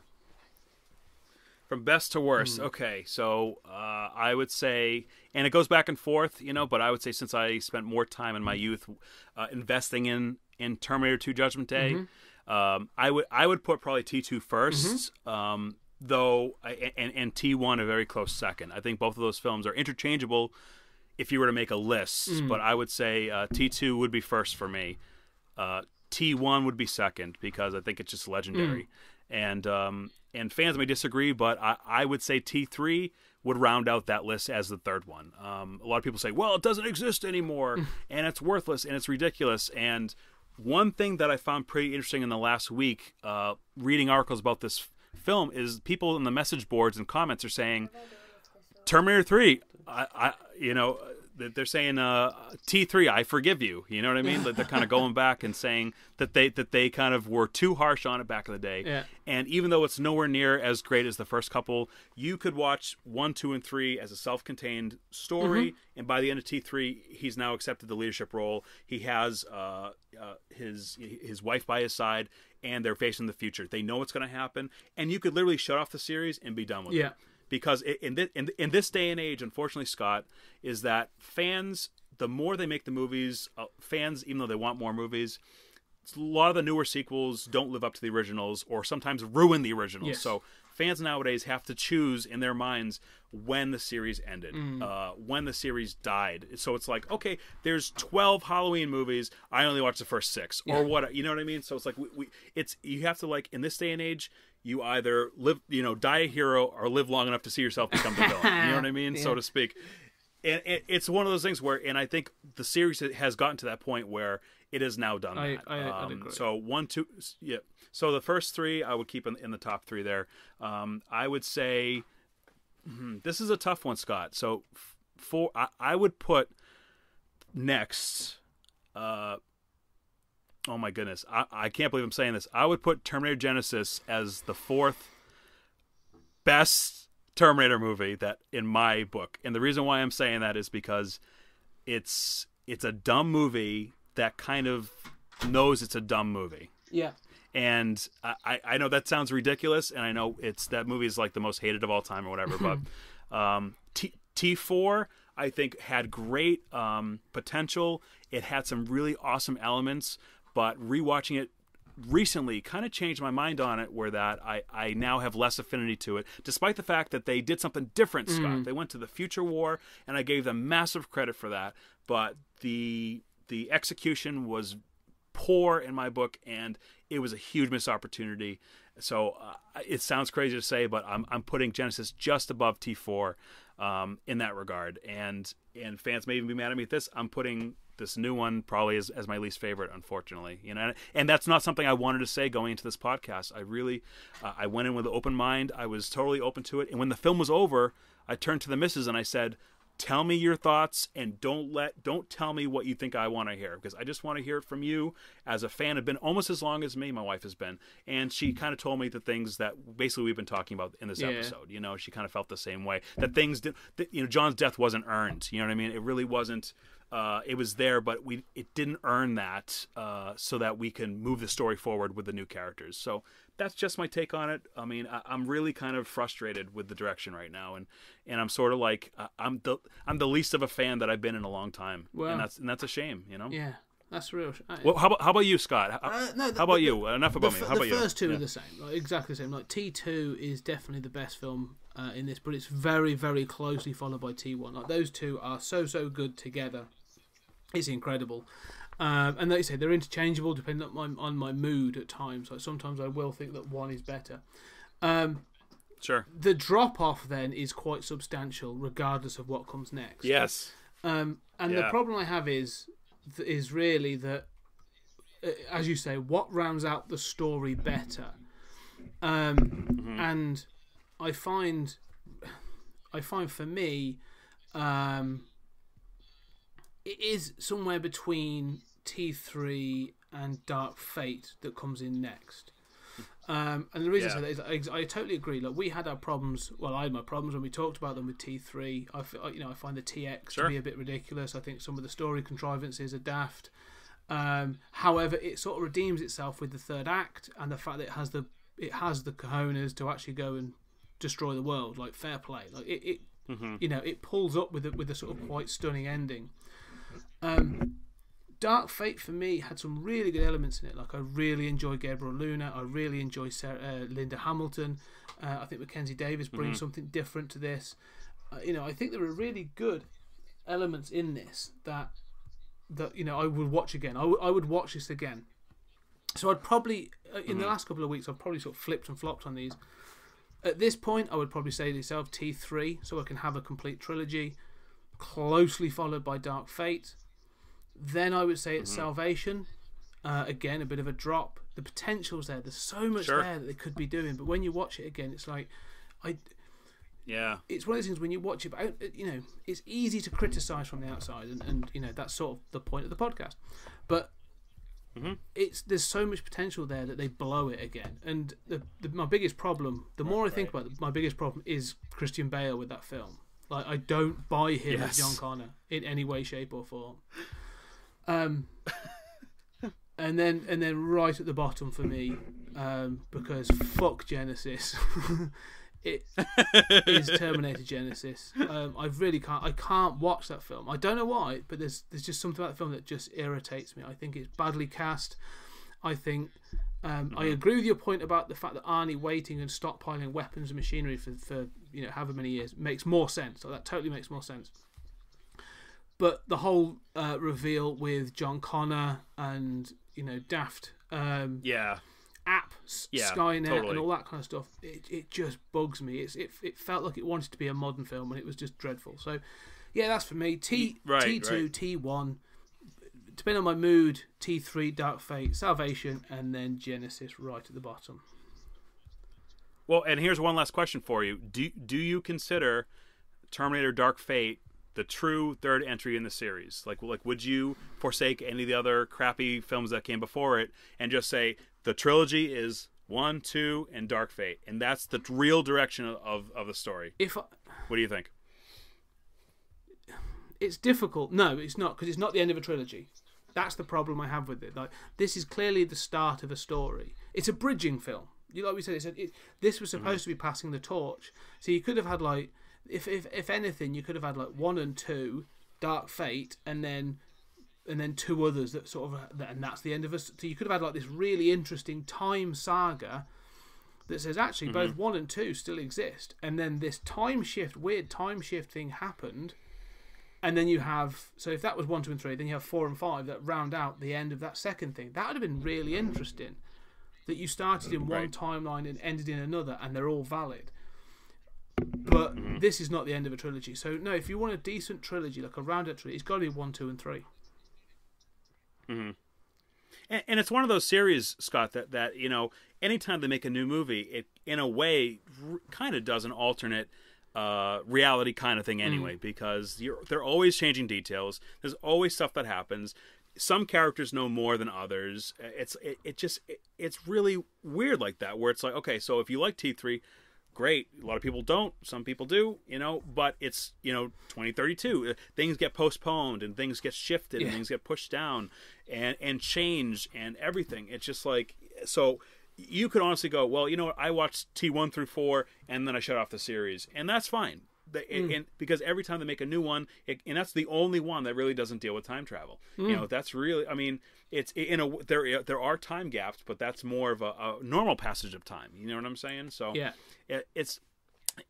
From best to worst. Hmm. Okay, so uh, I would say, and it goes back and forth, you know. But I would say since I spent more time in my youth uh, investing in in Terminator Two: Judgment Day, Mm-hmm. um, I would I would put probably T 2 1st um, though, and and T one a very close second. I think both of those films are interchangeable if you were to make a list. Mm. But I would say uh, T two would be first for me. Uh, T one would be second because I think it's just legendary. And um, and fans may disagree, but I, I would say T three would round out that list as the third one. Um, a lot of people say, well, it doesn't exist anymore, (laughs) and it's worthless and it's ridiculous. And one thing that I found pretty interesting in the last week, uh, reading articles about this f- film, is people in the message boards and comments are saying, Terminator Three, I, I you know, they're saying uh, T three, I forgive you. You know what I mean? That they're kind of going back and saying that they that they kind of were too harsh on it back in the day. Yeah. And even though it's nowhere near as great as the first couple, you could watch one, two, and three as a self-contained story. And by the end of T three, he's now accepted the leadership role. He has uh, uh, his his wife by his side, and they're facing the future. They know what's going to happen, and you could literally shut off the series and be done with Yeah. it because in, thi- in in this day and age, unfortunately, Scott, is that fans the more they make the movies, uh, fans even though they want more movies, a lot of the newer sequels don't live up to the originals or sometimes ruin the originals. Yes. So fans nowadays have to choose in their minds when the series ended, uh, when the series died. So it's like, okay, there's 12 Halloween movies. I only watched the first six, or what? You know what I mean? So it's like we, we, it's you have to like in this day and age. You either live, you know, die a hero, or live long enough to see yourself become the villain. You know what I mean, (laughs) so to speak and it, it's one of those things where, and I think the series has gotten to that point where it is now done. I- that. I- I'd um, so one, two, yeah. So the first three, I would keep in, in the top three there. Um, I would say hmm, this is a tough one, Scott. So f- for I, I would put next. Uh, oh my goodness, I, I can't believe I'm saying this. I would put Terminator Genisys as the fourth best Terminator movie that in my book. And the reason why I'm saying that is because it's it's a dumb movie that kind of knows it's a dumb movie. Yeah. And I, I know that sounds ridiculous, and I know it's that movie is like the most hated of all time or whatever. but (laughs) um, T T four I think had great um, potential. It had some really awesome elements, but rewatching it recently kind of changed my mind on it where that I, I now have less affinity to it despite the fact that they did something different scott. They went to the future war and i gave them massive credit for that but the the execution was poor in my book and it was a huge missed opportunity. So uh, it sounds crazy to say but i'm, I'm putting Genisys just above t4 um, in that regard. And and fans may even be mad at me at this. I'm putting this new one probably as, as my least favorite unfortunately you know and that's not something i wanted to say going into this podcast. I really uh, i went in with an open mind. I was totally open to it. And when the film was over i turned to the missus and i said tell me your thoughts and don't let don't tell me what you think I want to hear because I just want to hear it from you as a fan have been almost as long as me my wife has been and she kind of told me the things that basically we've been talking about in this Yeah. episode you know she kind of felt the same way that things did that, you know John's death wasn't earned you know what I mean it really wasn't uh, it was there, but we it didn't earn that, uh, so that we can move the story forward with the new characters. So that's just my take on it. I mean, I, I'm really kind of frustrated with the direction right now, and and I'm sort of like uh, I'm the I'm the least of a fan that I've been in a long time, Wow. and that's and that's a shame, you know. Yeah. That's real. sh- Well, how about how about you, Scott? How, Uh, no, the- how about the- you? Enough about the, me. How the about you? The first two Yeah. are the same, like, exactly the same. Like T two is definitely the best film uh, in this, but it's very, very closely followed by T one. Like those two are so so good together. It's incredible, um, and like you say, they're interchangeable depending on my on my mood at times. Like sometimes I will think that one is better. Um, Sure. the drop off then is quite substantial, regardless of what comes next. Yes. Um, and the problem I have is is really that, uh, as you say, what rounds out the story better, um, Mm-hmm. and I find, I find for me, um, it is somewhere between T three and Dark Fate that comes in next. Um, and the reason I say that is I, I totally agree. Like we had our problems. Well, I had my problems when we talked about them with T three. I you know I find the TX Sure. to be a bit ridiculous. I think some of the story contrivances are daft. Um, however, it sort of redeems itself with the third act and the fact that it has the it has the cojones to actually go and destroy the world. Like fair play. Like it, it you know it pulls up with a, with a sort of quite stunning ending. Um, Dark Fate for me had some really good elements in it. Like I really enjoy Gabriel Luna. I really enjoy Sarah, uh, Linda Hamilton. Uh, I think Mackenzie Davis brings something different to this. Uh, you know, I think there are really good elements in this that that you know I would watch again. I, w- I would watch this again. So I'd probably uh, in the last couple of weeks I've probably sort of flipped and flopped on these. At this point, I would probably say to yourself T three, so I can have a complete trilogy, closely followed by Dark Fate. Then I would say it's Salvation. Uh, again, a bit of a drop. The potential's there. There's so much Sure. there that they could be doing, but when you watch it again, it's like, I. Yeah. It's one of those things when you watch it, but you know, it's easy to criticize from the outside, and, and you know that's sort of the point of the podcast. But it's there's so much potential there that they blow it again. And the, the my biggest problem, the more I think about it, my biggest problem is Christian Bale with that film. Like I don't buy him Yes. as John Connor in any way, shape, or form. Um, and then and then right at the bottom for me, um, because fuck Genisys. (laughs) It is Terminator Genisys. Um, I really can't. I can't watch that film. I don't know why, but there's there's just something about the film that just irritates me. I think it's badly cast. I think um, I agree with your point about the fact that Arnie waiting and stockpiling weapons and machinery for, for you know however many years makes more sense. Like, that totally makes more sense. But the whole uh, reveal with John Connor and you know Daft um, Yeah. app, Yeah, Skynet, totally. and all that kind of stuff. It, it just bugs me. It's it, it felt like it wanted to be a modern film, and it was just dreadful. So, yeah, that's for me. T Right, T two right. T one. Depending on my mood, T three Dark Fate, Salvation, and then Genisys right at the bottom. Well, and here's one last question for you: Do do you consider Terminator: Dark Fate the true third entry in the series? Like, like would you forsake any of the other crappy films that came before it and just say the trilogy is one, two, and Dark Fate, and that's the real direction of of the story. If I, What do you think? it's difficult. No, it's not because it's not the end of a trilogy. That's the problem I have with it. Like this is clearly the start of a story. It's a bridging film. You like we said, it's a, it, this was supposed mm-hmm. to be passing the torch. So you could have had like, if if if anything, you could have had like one and two, Dark Fate, and then and then two others that sort of and that's the end of us. So you could have had like this really interesting time saga that says actually mm-hmm. both one and two still exist, and then this time shift, weird time shift thing happened, and then you have so if that was one, two, and three, then you have four and five that round out the end of that second thing. That would have been really interesting. That you started in one Right. timeline and ended in another, and they're all valid. But mm-hmm. this is not the end of a trilogy. So no, if you want a decent trilogy, like a round out trilogy, it's got to be one, two, and three. Mm-hmm. and, and it's one of those series, Scott, that that you know, anytime they make a new movie, it in a way r- kind of does an alternate uh, reality kind of thing anyway, mm. because you're, they're always changing details. There's always stuff that happens. Some characters know more than others. It's it, it just it, it's really weird like that, where it's like, okay, so if you like T three. Great. A lot of people don't. Some people do, you know, but it's, you know, 2032. Uh, Things get postponed and things get shifted and things get pushed down and and change and everything. It's just like so you could honestly go, well, you know what? I watched T1 through 4 and then I shut off the series. And that's fine. The- and- hmm. and because every time they make a new one, it, and that's the only one that really doesn't deal with time travel. You hmm. know, that's really, I mean, it's in a there there are time gaps, but that's more of a, a normal passage of time. You know what I'm saying? So Yeah. it, it's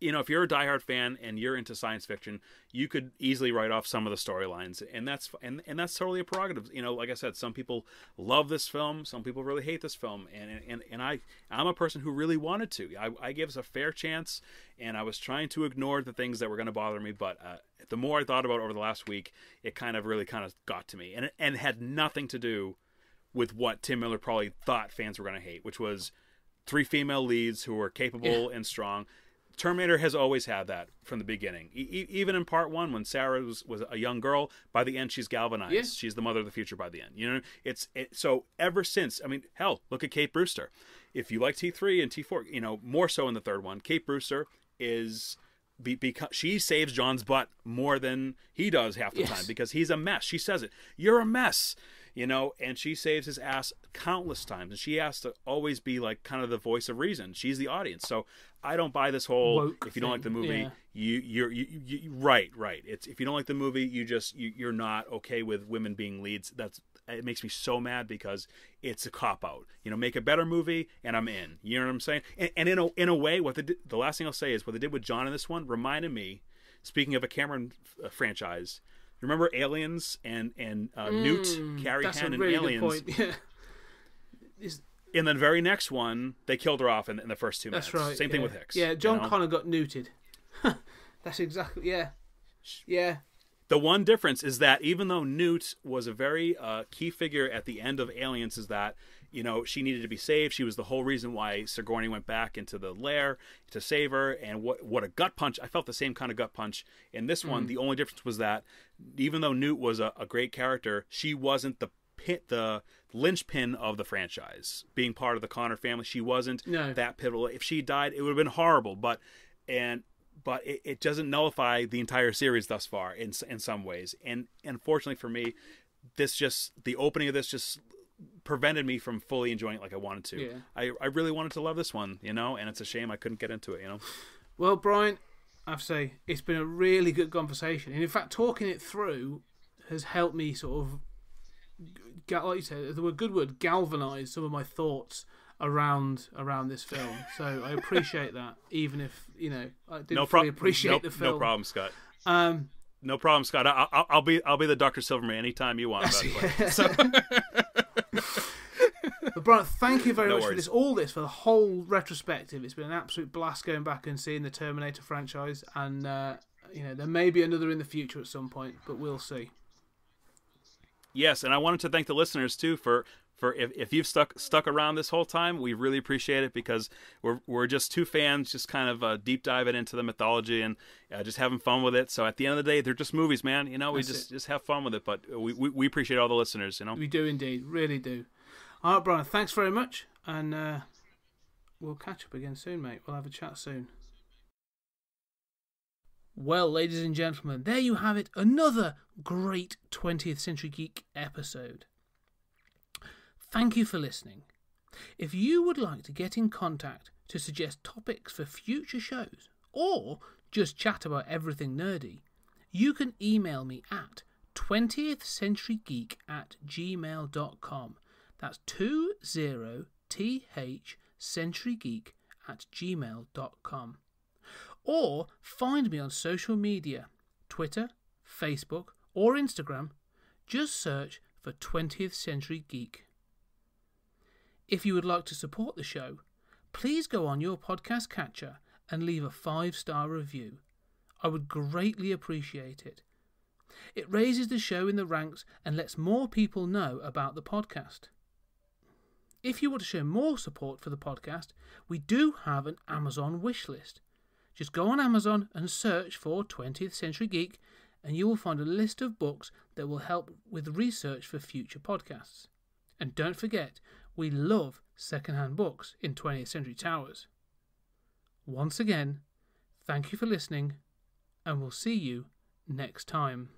you know if you're a diehard fan and you're into science fiction you could easily write off some of the storylines and that's and, and that's totally a prerogative you know like i said some people love this film some people really hate this film and and, and i i'm a person who really wanted to i, I gave us a fair chance and i was trying to ignore the things that were going to bother me but uh, the more i thought about it over the last week it kind of really kind of got to me and and had nothing to do with what tim miller probably thought fans were going to hate which was three female leads who were capable and strong. Terminator has always had that from the beginning. E- even in part one, when Sarah was, was a young girl, by the end she's galvanized. Yeah. She's the mother of the future by the end. You know, it's it, so ever since. I mean, hell, look at Kate Brewster. If you like T three and T four, you know more so in the third one. Kate Brewster is. Be, because she saves John's butt more than he does half the Yes. time because he's a mess. She says it. You're a mess, you know, and she saves his ass countless times. And she has to always be like kind of the voice of reason. She's the audience. So I don't buy this whole Woke if you don't like the movie, yeah. you you're you, you, you right right. It's if you don't like the movie, you just you, you're not okay with women being leads. That's it makes me so mad because it's a cop out. You know, make a better movie and I'm in. You know what I'm saying? And, and in a in a way, what did, the last thing I'll say is what they did with John in this one reminded me. Speaking of a Cameron uh, franchise, remember Aliens and and uh, Newt, Carrie Mm, Henn, and Aliens. Yeah. Is- In the very next one, they killed her off in, in the first two minutes. That's right. Same thing yeah. with Hicks. Yeah, you John know? Connor got neutered. (laughs) That's exactly yeah, yeah. The one difference is that even though Newt was a very uh, key figure at the end of Aliens, is that you know she needed to be saved. She was the whole reason why Sigourney went back into the lair to save her. And what what a gut punch! I felt the same kind of gut punch in this one. Hmm. The only difference was that even though Newt was a, a great character, she wasn't the pit the linchpin of the franchise. Being part of the Connor family, she wasn't No. that pivotal. If she died, it would have been horrible. But and but it, it doesn't nullify the entire series thus far in in some ways. And unfortunately for me, this just the opening of this just prevented me from fully enjoying it like I wanted to. Yeah. I I really wanted to love this one, you know, and it's a shame I couldn't get into it, you know. Well, Brian, I have to say it's been a really good conversation, and in fact, talking it through has helped me sort of, like you said, the word good word, galvanise some of my thoughts around around this film. So I (laughs) appreciate that, even if you know I didn't No fully problem. appreciate no, the film. No problem, Scott. Um, No problem, Scott. I, I, I'll be I'll be the Doctor Silverman anytime you want. By the way. So, (laughs) But Brian, thank you very No much for this, all this, for the whole retrospective. It's been an absolute blast going back and seeing the Terminator franchise, and uh, you know there may be another in the future at some point, but we'll see. yes, and I wanted to thank the listeners too for for if, if you've stuck stuck around this whole time, we really appreciate it because we're we're just two fans, just kind of uh, deep diving into the mythology and uh, just having fun with it. So at the end of the day, they're just movies, man. You know, we That's just it. just have fun with it. But we, we we appreciate all the listeners. You know. We do indeed, really do. All right, Brian, thanks very much, and uh, we'll catch up again soon, mate. We'll have a chat soon. Well, ladies and gentlemen, there you have it. Another great 20th Century Geek episode. Thank you for listening. If you would like to get in contact to suggest topics for future shows, or just chat about everything nerdy, you can email me at 20th Century Geek at gmail.com. That's 20th Century Geek at gmail.com. Or find me on social media Twitter, Facebook, or Instagram. Just search for 20th Century Geek. If you would like to support the show, please go on your podcast catcher and leave a five star review. I would greatly appreciate it. It raises the show in the ranks and lets more people know about the podcast. If you want to show more support for the podcast, we do have an Amazon wish list. Just go on Amazon and search for 20th Century Geek, and you will find a list of books that will help with research for future podcasts. And don't forget, we love secondhand books in 20th Century Towers. Once again, thank you for listening, and we'll see you next time.